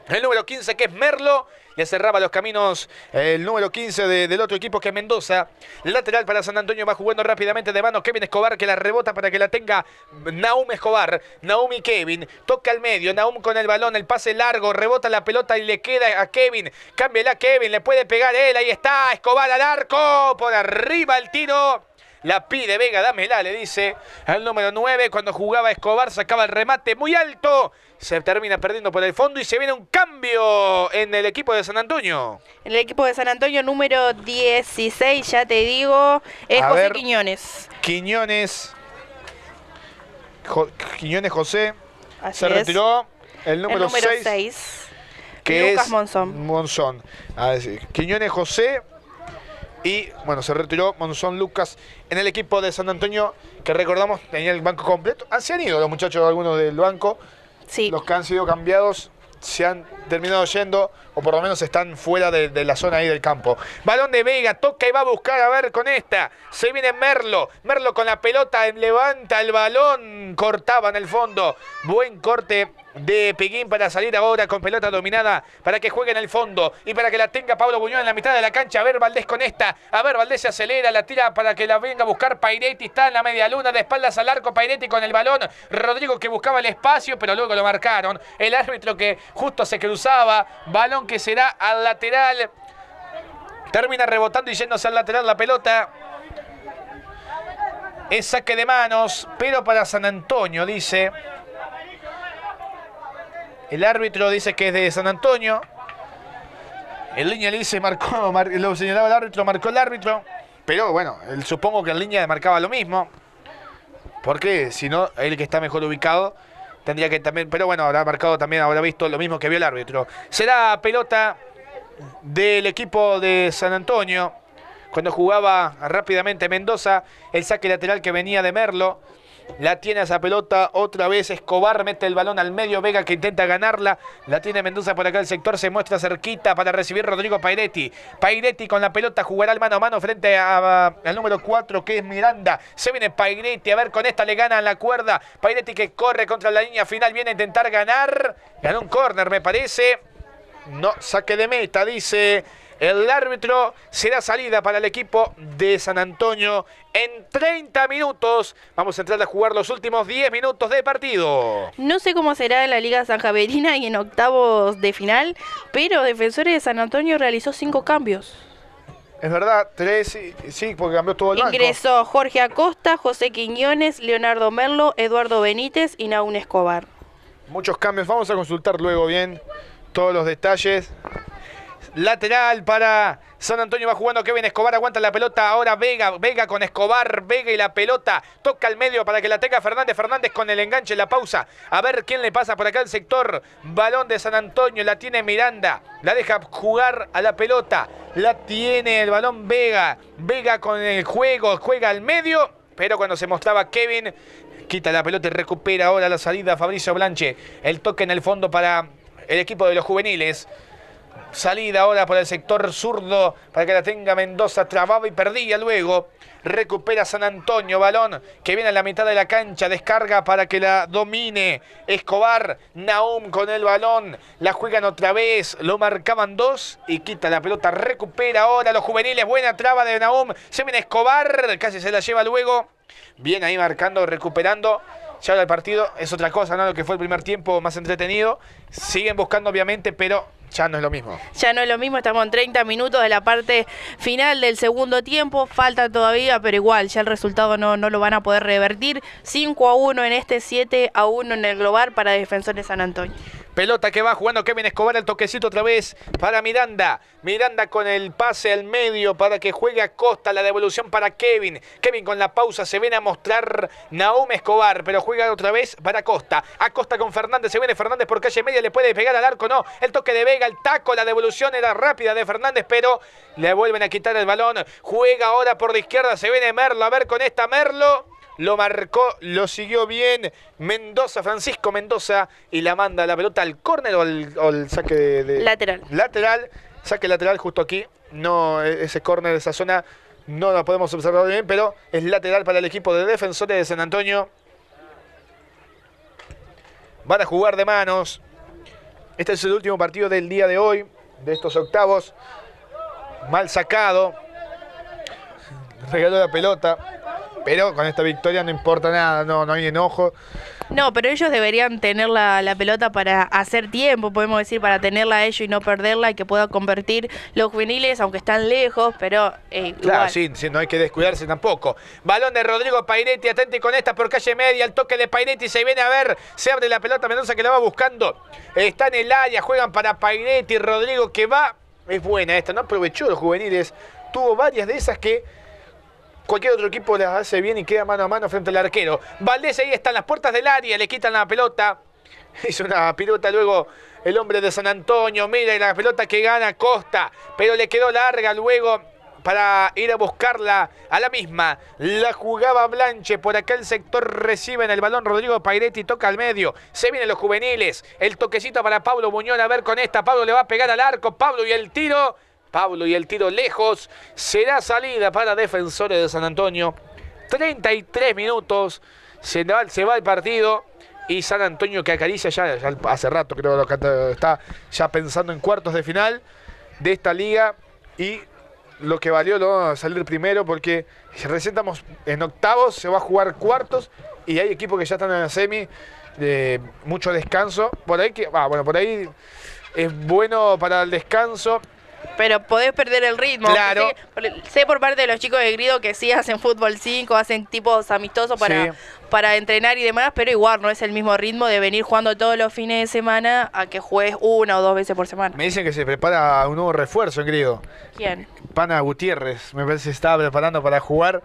E: El número 15 que es Merlo le cerraba los caminos el número 15 del otro equipo que es Mendoza. Lateral para San Antonio va jugando rápidamente de mano Kevin Escobar que la rebota para que la tenga Naum Escobar. Naum y Kevin. Toca al medio. Naum con el balón. El pase largo. Rebota la pelota y le queda a Kevin. Cámbiala Kevin. Le puede pegar él. Ahí está. Escobar al arco. Por arriba el tiro. La pide Vega, dámela, le dice al número 9. Cuando jugaba Escobar, sacaba el remate muy alto. Se termina perdiendo por el fondo y se viene un cambio en el equipo de San Antonio.
B: En el equipo de San Antonio, número 16, ya te digo, es José Quiñones.
A: Quiñones. Quiñones José. se retiró el número, 6. Que
B: Lucas Monzón.
A: Monzón. Quiñones José y bueno, se retiró Monzón Lucas en el equipo de San Antonio, que recordamos tenía el banco completo. Ah, se han ido los muchachos, algunos del banco.
B: Sí.
A: Los que han sido cambiados se han terminado yendo, o por lo menos están fuera de, la zona ahí del campo. Balón de Vega, toca y va a buscar a ver con esta. Se viene Merlo. Merlo con la pelota, levanta el balón, cortaba en el fondo. Buen corte de Peguín para salir ahora con pelota dominada para que juegue en el fondo y para que la tenga Pablo Buñón en la mitad de la cancha. A ver, Valdés con esta. A ver, Valdés se acelera, la tira para que la venga a buscar Pairetti. Está en la media luna, de espaldas al arco. Pairetti con el balón. Rodrigo que buscaba el espacio, pero luego lo marcaron. El árbitro que justo se cruzaba. Balón que será al lateral. Termina rebotando y yéndose al lateral la pelota. Es saque de manos, pero para San Antonio, dice. El árbitro dice que es de San Antonio. En línea le dice, marcó, lo señalaba el árbitro, marcó el árbitro. Pero bueno, supongo que en línea marcaba lo mismo. Porque si no, el que está mejor ubicado tendría que también. Pero bueno, habrá marcado también, habrá visto lo mismo que vio el árbitro. Será pelota del equipo de San Antonio. Cuando jugaba rápidamente Mendoza, el saque lateral que venía de Merlo. La tiene esa pelota otra vez. Escobar mete el balón al medio. Vega que intenta ganarla. La tiene Mendoza por acá. El sector se muestra cerquita para recibir Rodrigo Pairetti. Pairetti con la pelota jugará el mano a mano frente al número 4 que es Miranda. Se viene Pairetti. A ver, con esta le gana la cuerda. Pairetti que corre contra la línea final. Viene a intentar ganar. Ganó un córner, me parece. No, saque de meta, dice el árbitro será salida para el equipo de San Antonio en 30 minutos. Vamos a entrar a jugar los últimos 10 minutos de partido.
B: No sé cómo será en la Liga San Javerina y en octavos de final, pero Defensores de San Antonio realizó cinco cambios.
A: Es verdad, tres, sí, porque cambió todo el
B: banco. Ingresó Jorge Acosta, José Quiñones, Leonardo Merlo, Eduardo Benítez y Naún Escobar.
A: Muchos cambios, vamos a consultar luego bien todos los detalles. Lateral para San Antonio va jugando Kevin Escobar, aguanta la pelota. Ahora Vega, Vega con Escobar, Vega y la pelota. Toca al medio para que la tenga Fernández. Fernández con el enganche, la pausa. A ver quién le pasa por acá el sector. Balón de San Antonio, la tiene Miranda. La deja jugar a la pelota. La tiene el balón Vega. Vega con el juego, juega al medio. Pero cuando se mostraba Kevin, quita la pelota y recupera ahora la salida Fabricio Blanche. El toque en el fondo para el equipo de los juveniles. Salida ahora por el sector zurdo para que la tenga Mendoza. Trababa y perdía luego. Recupera San Antonio. Balón que viene a la mitad de la cancha. Descarga para que la domine. Escobar. Naum con el balón. La juegan otra vez. Lo marcaban dos. Y quita la pelota. Recupera ahora los juveniles. Buena traba de Naum. Se viene Escobar. Casi se la lleva luego. Bien ahí marcando, recuperando. Ya el partido es otra cosa, ¿no? Lo que fue el primer tiempo más entretenido. Siguen buscando, obviamente, pero ya no es lo mismo.
B: Ya no es lo mismo, estamos en 30 minutos de la parte final del segundo tiempo, falta todavía, pero igual, ya el resultado no, no lo van a poder revertir. 5 a 1 en este, 7 a 1 en el global para Defensores San Antonio.
A: Pelota que va jugando Kevin Escobar, el toquecito otra vez para Miranda. Miranda con el pase al medio para que juegue a Costa, la devolución para Kevin. Kevin con la pausa se viene a mostrar Naum Escobar, pero juega otra vez para Costa. A Costa con Fernández, se viene Fernández por calle media, le puede pegar al arco, no. El toque de Vega, el taco, la devolución era rápida de Fernández, pero le vuelven a quitar el balón. Juega ahora por la izquierda, se viene Merlo, a ver con esta Merlo lo marcó, lo siguió bien Mendoza, Francisco Mendoza, y la manda la pelota al córner o al, saque de,
B: Lateral.
A: Lateral, saque lateral justo aquí. No, e, ese córner de esa zona no la podemos observar bien, pero es lateral para el equipo de defensores de San Antonio. Van a jugar de manos. Este es el último partido del día de hoy, de estos octavos. Mal sacado. Regaló la pelota. Pero con esta victoria no importa nada, no, no hay enojo.
B: No, pero ellos deberían tener la, pelota para hacer tiempo, podemos decir, para tenerla a ellos y no perderla y que pueda convertir los juveniles, aunque están lejos, pero
A: eh, Claro, sí, no hay que descuidarse tampoco. Balón de Rodrigo Pairetti, atente con esta por calle media, el toque de Pairetti se viene a ver, se abre la pelota Mendoza que la va buscando. Está en el área, juegan para Pairetti, Rodrigo que va. Es buena esta, no aprovechó los juveniles, tuvo varias de esas que cualquier otro equipo las hace bien y queda mano a mano frente al arquero. Valdés ahí está en las puertas del área, le quitan la pelota. Hizo una pilota luego el hombre de San Antonio. Mira la pelota que gana Costa, pero le quedó larga luego para ir a buscarla a la misma. La jugaba Blanche por aquel sector, recibe en el balón Rodrigo Pairetti, toca al medio. Se vienen los juveniles. El toquecito para Pablo Muñoz, a ver con esta. Pablo le va a pegar al arco. Pablo y el tiro. Pablo y el tiro lejos. Será salida para defensores de San Antonio. 33 minutos. Se va, se va el partido. Y San Antonio que acaricia ya, hace rato creo que está ya pensando en cuartos de final de esta liga. Y lo que valió lo salir primero porque recién estamos en octavos, se va a jugar cuartos y hay equipos que ya están en la semi de mucho descanso. Por ahí que, ah, bueno, por ahí es bueno para el descanso
B: pero podés perder el ritmo.
A: Claro.
B: Sé, por parte de los chicos de Grido que sí hacen fútbol 5, hacen tipos amistosos para, para entrenar y demás, pero igual no es el mismo ritmo de venir jugando todos los fines de semana a que juegues una o dos veces por semana.
A: Me dicen que se prepara un nuevo refuerzo en Grido.
B: ¿Quién?
A: Pana Gutiérrez, me parece que se estaba preparando para jugar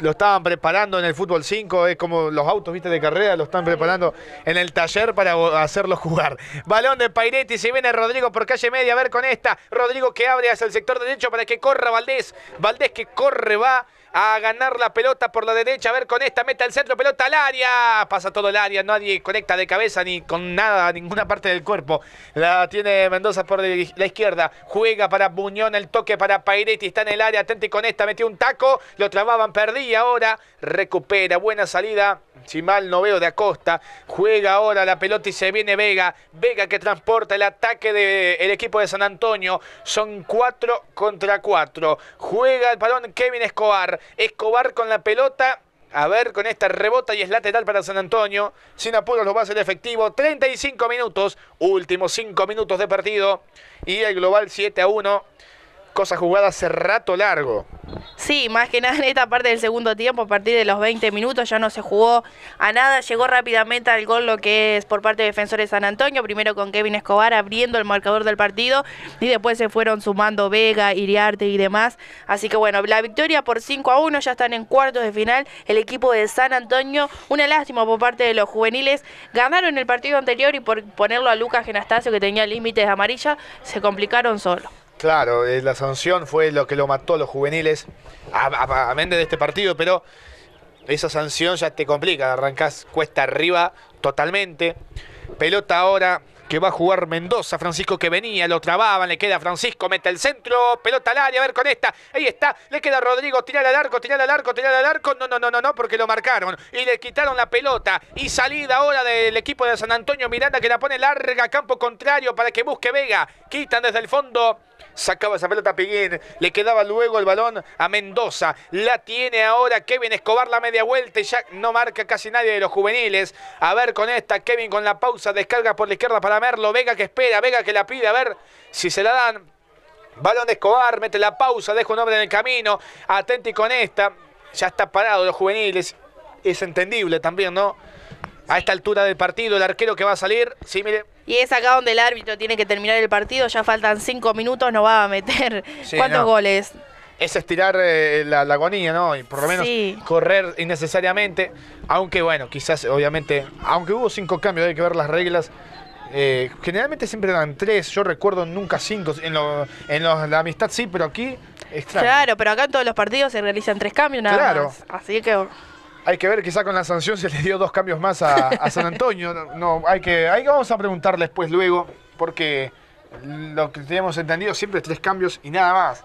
A: lo estaban preparando en el fútbol 5, es como los autos, viste, de carrera, lo están preparando en el taller para hacerlo jugar. Balón de Pairetti, se viene Rodrigo por calle media, a ver con esta. Rodrigo que abre hacia el sector derecho para que corra Valdés. Valdés que corre, va a ganar la pelota por la derecha. A ver con esta, meta el centro, pelota al área. Pasa todo el área, nadie conecta de cabeza ni con nada, ninguna parte del cuerpo. La tiene Mendoza por la izquierda. Juega para Buñón, el toque para Pairetti. Está en el área, atente con esta, metió un taco. Lo trababan, perdí ahora. Recupera, buena salida si mal no veo de Acosta, juega ahora la pelota y se viene Vega, Vega que transporta el ataque del equipo de San Antonio, son cuatro contra cuatro, juega el balón Kevin Escobar, Escobar con la pelota, a ver, con esta rebota y es lateral para San Antonio. Sin apuros lo va a hacer efectivo. 35 minutos. Últimos 5 minutos de partido. Y el global 7 a 1 cosa jugada hace rato largo.
B: Sí, más que nada en esta parte del segundo tiempo, a partir de los 20 minutos ya no se jugó a nada, llegó rápidamente al gol lo que es por parte de Defensores San Antonio, primero con Kevin Escobar abriendo el marcador del partido y después se fueron sumando Vega, Iriarte y demás. Así que bueno, la victoria por 5 a 1, ya están en cuartos de final el equipo de San Antonio, una lástima por parte de los juveniles, ganaron el partido anterior y por ponerlo a Lucas Genastasio que tenía límites de amarilla, se complicaron solo.
A: Claro, eh, la sanción fue lo que lo mató a los juveniles, a, mente de este partido, pero esa sanción ya te complica, arrancás cuesta arriba totalmente. Pelota ahora que va a jugar Mendoza, Francisco que venía, lo trababan, le queda Francisco, mete el centro, pelota al área, a ver con esta, ahí está, le queda Rodrigo, tirar al arco, tirar al arco, tirar al arco, no, no, no, no, no, porque lo marcaron y le quitaron la pelota y salida ahora del equipo de San Antonio Miranda que la pone larga, campo contrario para que busque Vega, quitan desde el fondo Sacaba esa pelota Piguín. Le quedaba luego el balón a Mendoza. La tiene ahora Kevin Escobar la media vuelta y ya no marca casi nadie de los juveniles. A ver con esta. Kevin con la pausa. Descarga por la izquierda para Merlo. Vega que espera. Vega que la pide. A ver si se la dan. Balón de Escobar. Mete la pausa. Deja un hombre en el camino. Atenti con esta. Ya está parado los juveniles. Es entendible también, ¿no? A esta altura del partido, el arquero que va a salir, sí, mire.
B: Y es acá donde el árbitro tiene que terminar el partido, ya faltan cinco minutos, no va a meter
C: Sí,
B: cuántos
C: no.
B: goles.
C: Es estirar eh, la, la agonía, ¿no? Y por lo menos
B: Sí.
C: correr innecesariamente. Aunque bueno, quizás, obviamente, aunque hubo cinco cambios, hay que ver las reglas. Eh, generalmente siempre dan tres, yo recuerdo nunca cinco. En, lo- en lo- la amistad sí, pero aquí extraño.
B: Claro, pero acá en todos los partidos se realizan tres cambios nada
C: Claro.
B: más. Así que
C: Hay que ver, quizá con la sanción se le dio dos cambios más a, a San Antonio. No, no, hay que, ahí vamos a preguntarle después luego, porque lo que teníamos entendido siempre tres cambios y nada más.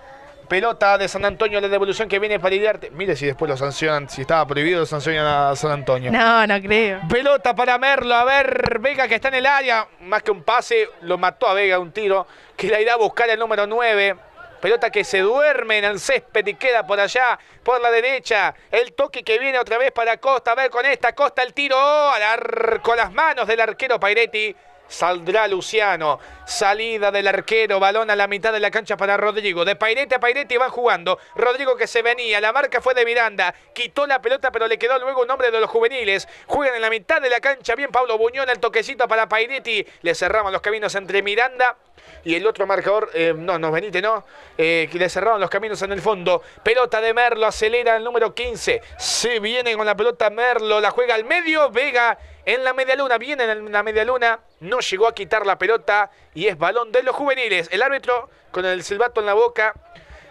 C: Pelota de San Antonio, la devolución que viene para Iriarte. Mire si después lo sancionan, si estaba prohibido, lo sancionan a San Antonio.
B: no, no creo.
A: Pelota para Merlo, a ver, Vega que está en el área, más que un pase, lo mató a Vega un tiro, que la irá a buscar el número 9. Pelota que se duerme en el césped y queda por allá, por la derecha. El toque que viene otra vez para Costa, a ver con esta, Costa el tiro, al ar- con las manos del arquero Pairetti. Saldrá Luciano. Salida del arquero. Balón a la mitad de la cancha para Rodrigo. De Pairetti a Pairetti van jugando. Rodrigo que se venía. La marca fue de Miranda. Quitó la pelota, pero le quedó luego un nombre de los juveniles. Juegan en la mitad de la cancha. Bien Pablo Buñón. El toquecito para Pairetti. Le cerramos los caminos entre Miranda y el otro marcador, eh, no, no, Benítez, no, eh, le cerraron los caminos en el fondo. Pelota de Merlo, acelera el número 15. Se viene con la pelota Merlo, la juega al medio, Vega en la media luna, viene en la media luna, no llegó a quitar la pelota y es balón de los juveniles. El árbitro con el silbato en la boca.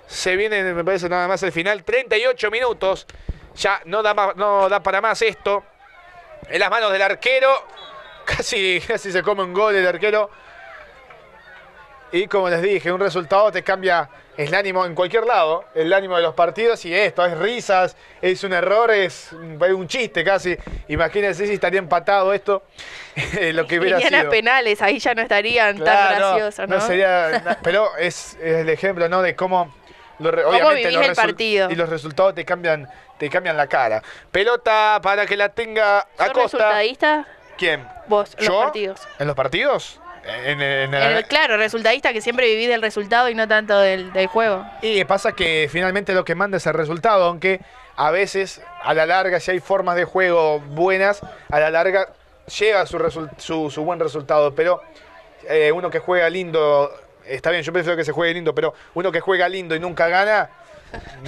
A: Se viene, me parece nada más el final, 38 minutos. Ya no da, más- no da para más esto. En las manos del arquero. Casi, casi se come un gol el arquero. Y como les dije, un resultado te cambia el ánimo en cualquier lado, el ánimo de los partidos y esto, es risas, es un error, es un, chiste casi. Imagínense si estaría empatado esto, lo que hubiera
B: Irían
C: sido.
B: penales, ahí ya no estarían tan graciosos, ¿no?
C: sería, na- pero es, es el ejemplo, ¿no? De cómo, lo
B: Cómo
C: obviamente los
B: el
C: resul-
B: partido.
C: y los resultados te cambian, te cambian la cara. Pelota para que la tenga
B: ¿Sos
C: Acosta.
B: resultadista?
C: ¿Quién?
B: Vos, en los partidos.
C: ¿En los partidos? En, en- en el-
B: El- claro, resultadista que siempre vivís del resultado y no tanto del, del juego.
C: Y pasa que finalmente lo que manda es el resultado, aunque a veces, a la larga, si hay formas de juego buenas, a la larga llega su, su buen resultado. Pero eh, uno que juega lindo, está bien, yo prefiero que se juegue lindo, pero uno que juega lindo y nunca gana,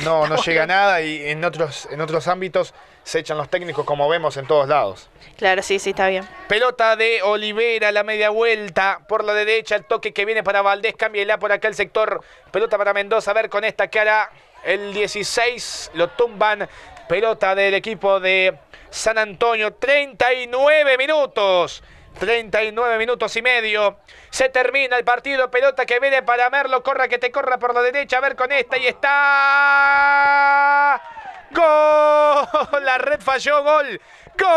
C: no, no llega a nada y en otros, en otros ámbitos se echan los técnicos como vemos en todos lados.
B: Claro, sí, sí, está bien.
A: Pelota de Olivera, la media vuelta por la derecha, el toque que viene para Valdés, cámbiala por acá el sector. Pelota para Mendoza, a ver con esta hará el 16, lo tumban. Pelota del equipo de San Antonio, 39 minutos. 39 minutos y medio. Se termina el partido. Pelota que viene para Merlo. Corra que te corra por la derecha. A ver con esta. Y está. ¡Gol! La red falló. Gol. ¡Gol!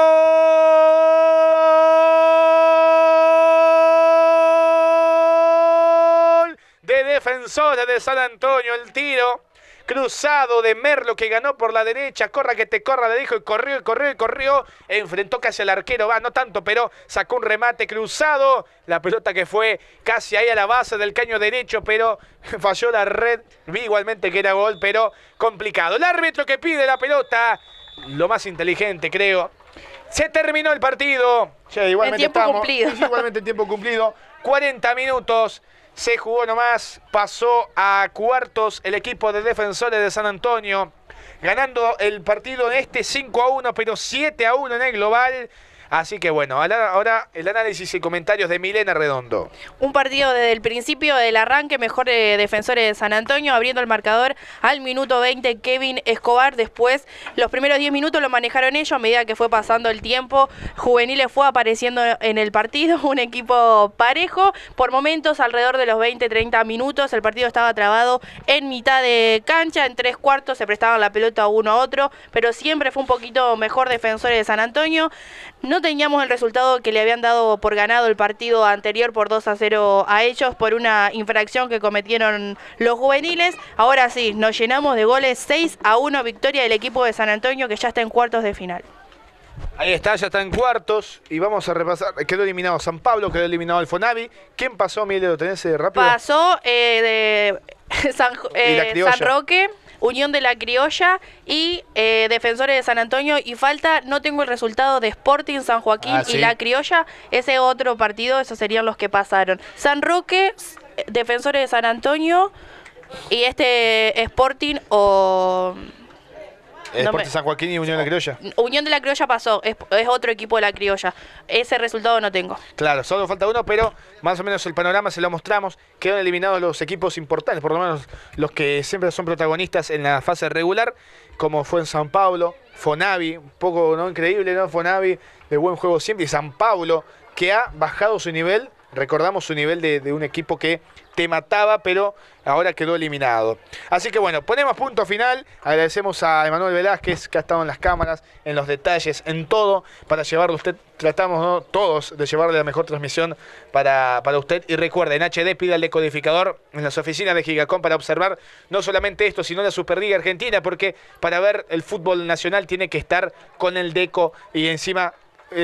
A: De defensores de San Antonio. El tiro. Cruzado de Merlo que ganó por la derecha. Corra que te corra, le dijo. Y corrió, y corrió, y corrió. Enfrentó casi al arquero. Va, no tanto, pero sacó un remate cruzado. La pelota que fue casi ahí a la base del caño derecho, pero falló la red. Vi igualmente que era gol, pero complicado. El árbitro que pide la pelota. Lo más inteligente, creo. Se terminó el partido. Igualmente
B: tiempo
A: estamos-
B: cumplido.
A: Igualmente en tiempo cumplido. 40 minutos. Se jugó nomás. Pasó a cuartos el equipo de defensores de San Antonio. Ganando el partido en este 5 a 1, pero 7 a 1 en el global. Así que bueno, ahora el análisis y comentarios de Milena Redondo.
B: Un partido desde el principio del arranque, mejor de defensores de San Antonio, abriendo el marcador al minuto 20 Kevin Escobar. Después, los primeros 10 minutos lo manejaron ellos a medida que fue pasando el tiempo. Juveniles fue apareciendo en el partido, un equipo parejo. Por momentos, alrededor de los 20-30 minutos, el partido estaba trabado en mitad de cancha. En tres cuartos se prestaban la pelota uno a otro, pero siempre fue un poquito mejor defensores de San Antonio. No teníamos el resultado que le habían dado por ganado el partido anterior por 2 a 0 a ellos por una infracción que cometieron los juveniles. Ahora sí, nos llenamos de goles 6 a 1 victoria del equipo de San Antonio que ya está en cuartos de final.
A: Ahí está, ya está en cuartos y vamos a repasar. Quedó eliminado San Pablo, quedó eliminado el Fonavi. ¿Quién pasó, Miguel? ¿Lo tenés eh, rápido?
B: Pasó eh, de San, eh, San Roque. Unión de la Criolla y eh, Defensores de San Antonio. Y falta, no tengo el resultado de Sporting, San Joaquín
A: Ah,
B: y
A: sí.
B: la Criolla. Ese otro partido, esos serían los que pasaron. San Roque, Defensores de San Antonio y este Sporting o...
A: San Joaquín y Unión de la Criolla.
B: Unión de la Criolla pasó, es, es otro equipo de la Criolla. Ese resultado no tengo.
A: Claro, solo falta uno, pero más o menos el panorama se lo mostramos. Quedan eliminados los equipos importantes, por lo menos los que siempre son protagonistas en la fase regular, como fue en San Pablo, Fonavi, un poco ¿no? increíble, ¿no? Fonavi, de buen juego siempre, y San Pablo, que ha bajado su nivel, recordamos su nivel de, un equipo que te mataba, pero ahora quedó eliminado. Así que bueno, ponemos punto final. Agradecemos a Emanuel Velázquez, que ha estado en las cámaras, en los detalles, en todo, para llevarlo a usted. Tratamos todos de llevarle la mejor transmisión para, para usted. Y recuerden, HD pida el decodificador en las oficinas de Gigacom para observar no solamente esto, sino la Superliga Argentina, porque para ver el fútbol nacional tiene que estar con el deco y encima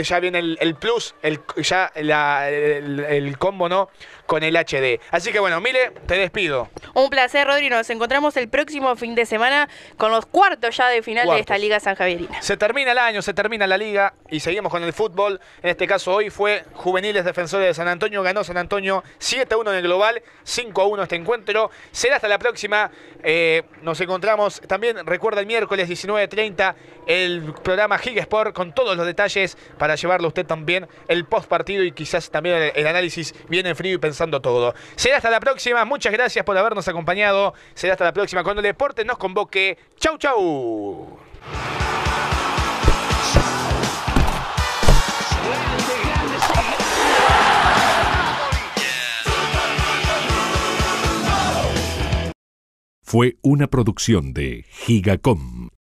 A: ya viene el, el plus, el, ya la- el, el combo, ¿no? Con el HD. Así que bueno, Mile, te despido.
B: Un placer, Rodri. Nos encontramos el próximo fin de semana con los cuartos ya de final de esta. Liga San Javierina.
A: Se termina el año, se termina la liga y seguimos con el fútbol. En este caso hoy fue Juveniles Defensores de San Antonio. Ganó San Antonio 7-1 en el global, 5-1 este encuentro. Será hasta la próxima. Eh, nos encontramos también, recuerda el miércoles 19.30 el programa Giga Sport con todos los detalles para llevarlo usted también el post partido y quizás también el, el análisis bien en frío y pensando todo. Será hasta la próxima. Muchas gracias por habernos acompañado. Será hasta la próxima cuando el deporte nos convoque. Chau, chau.
F: Fue una producción de Gigacom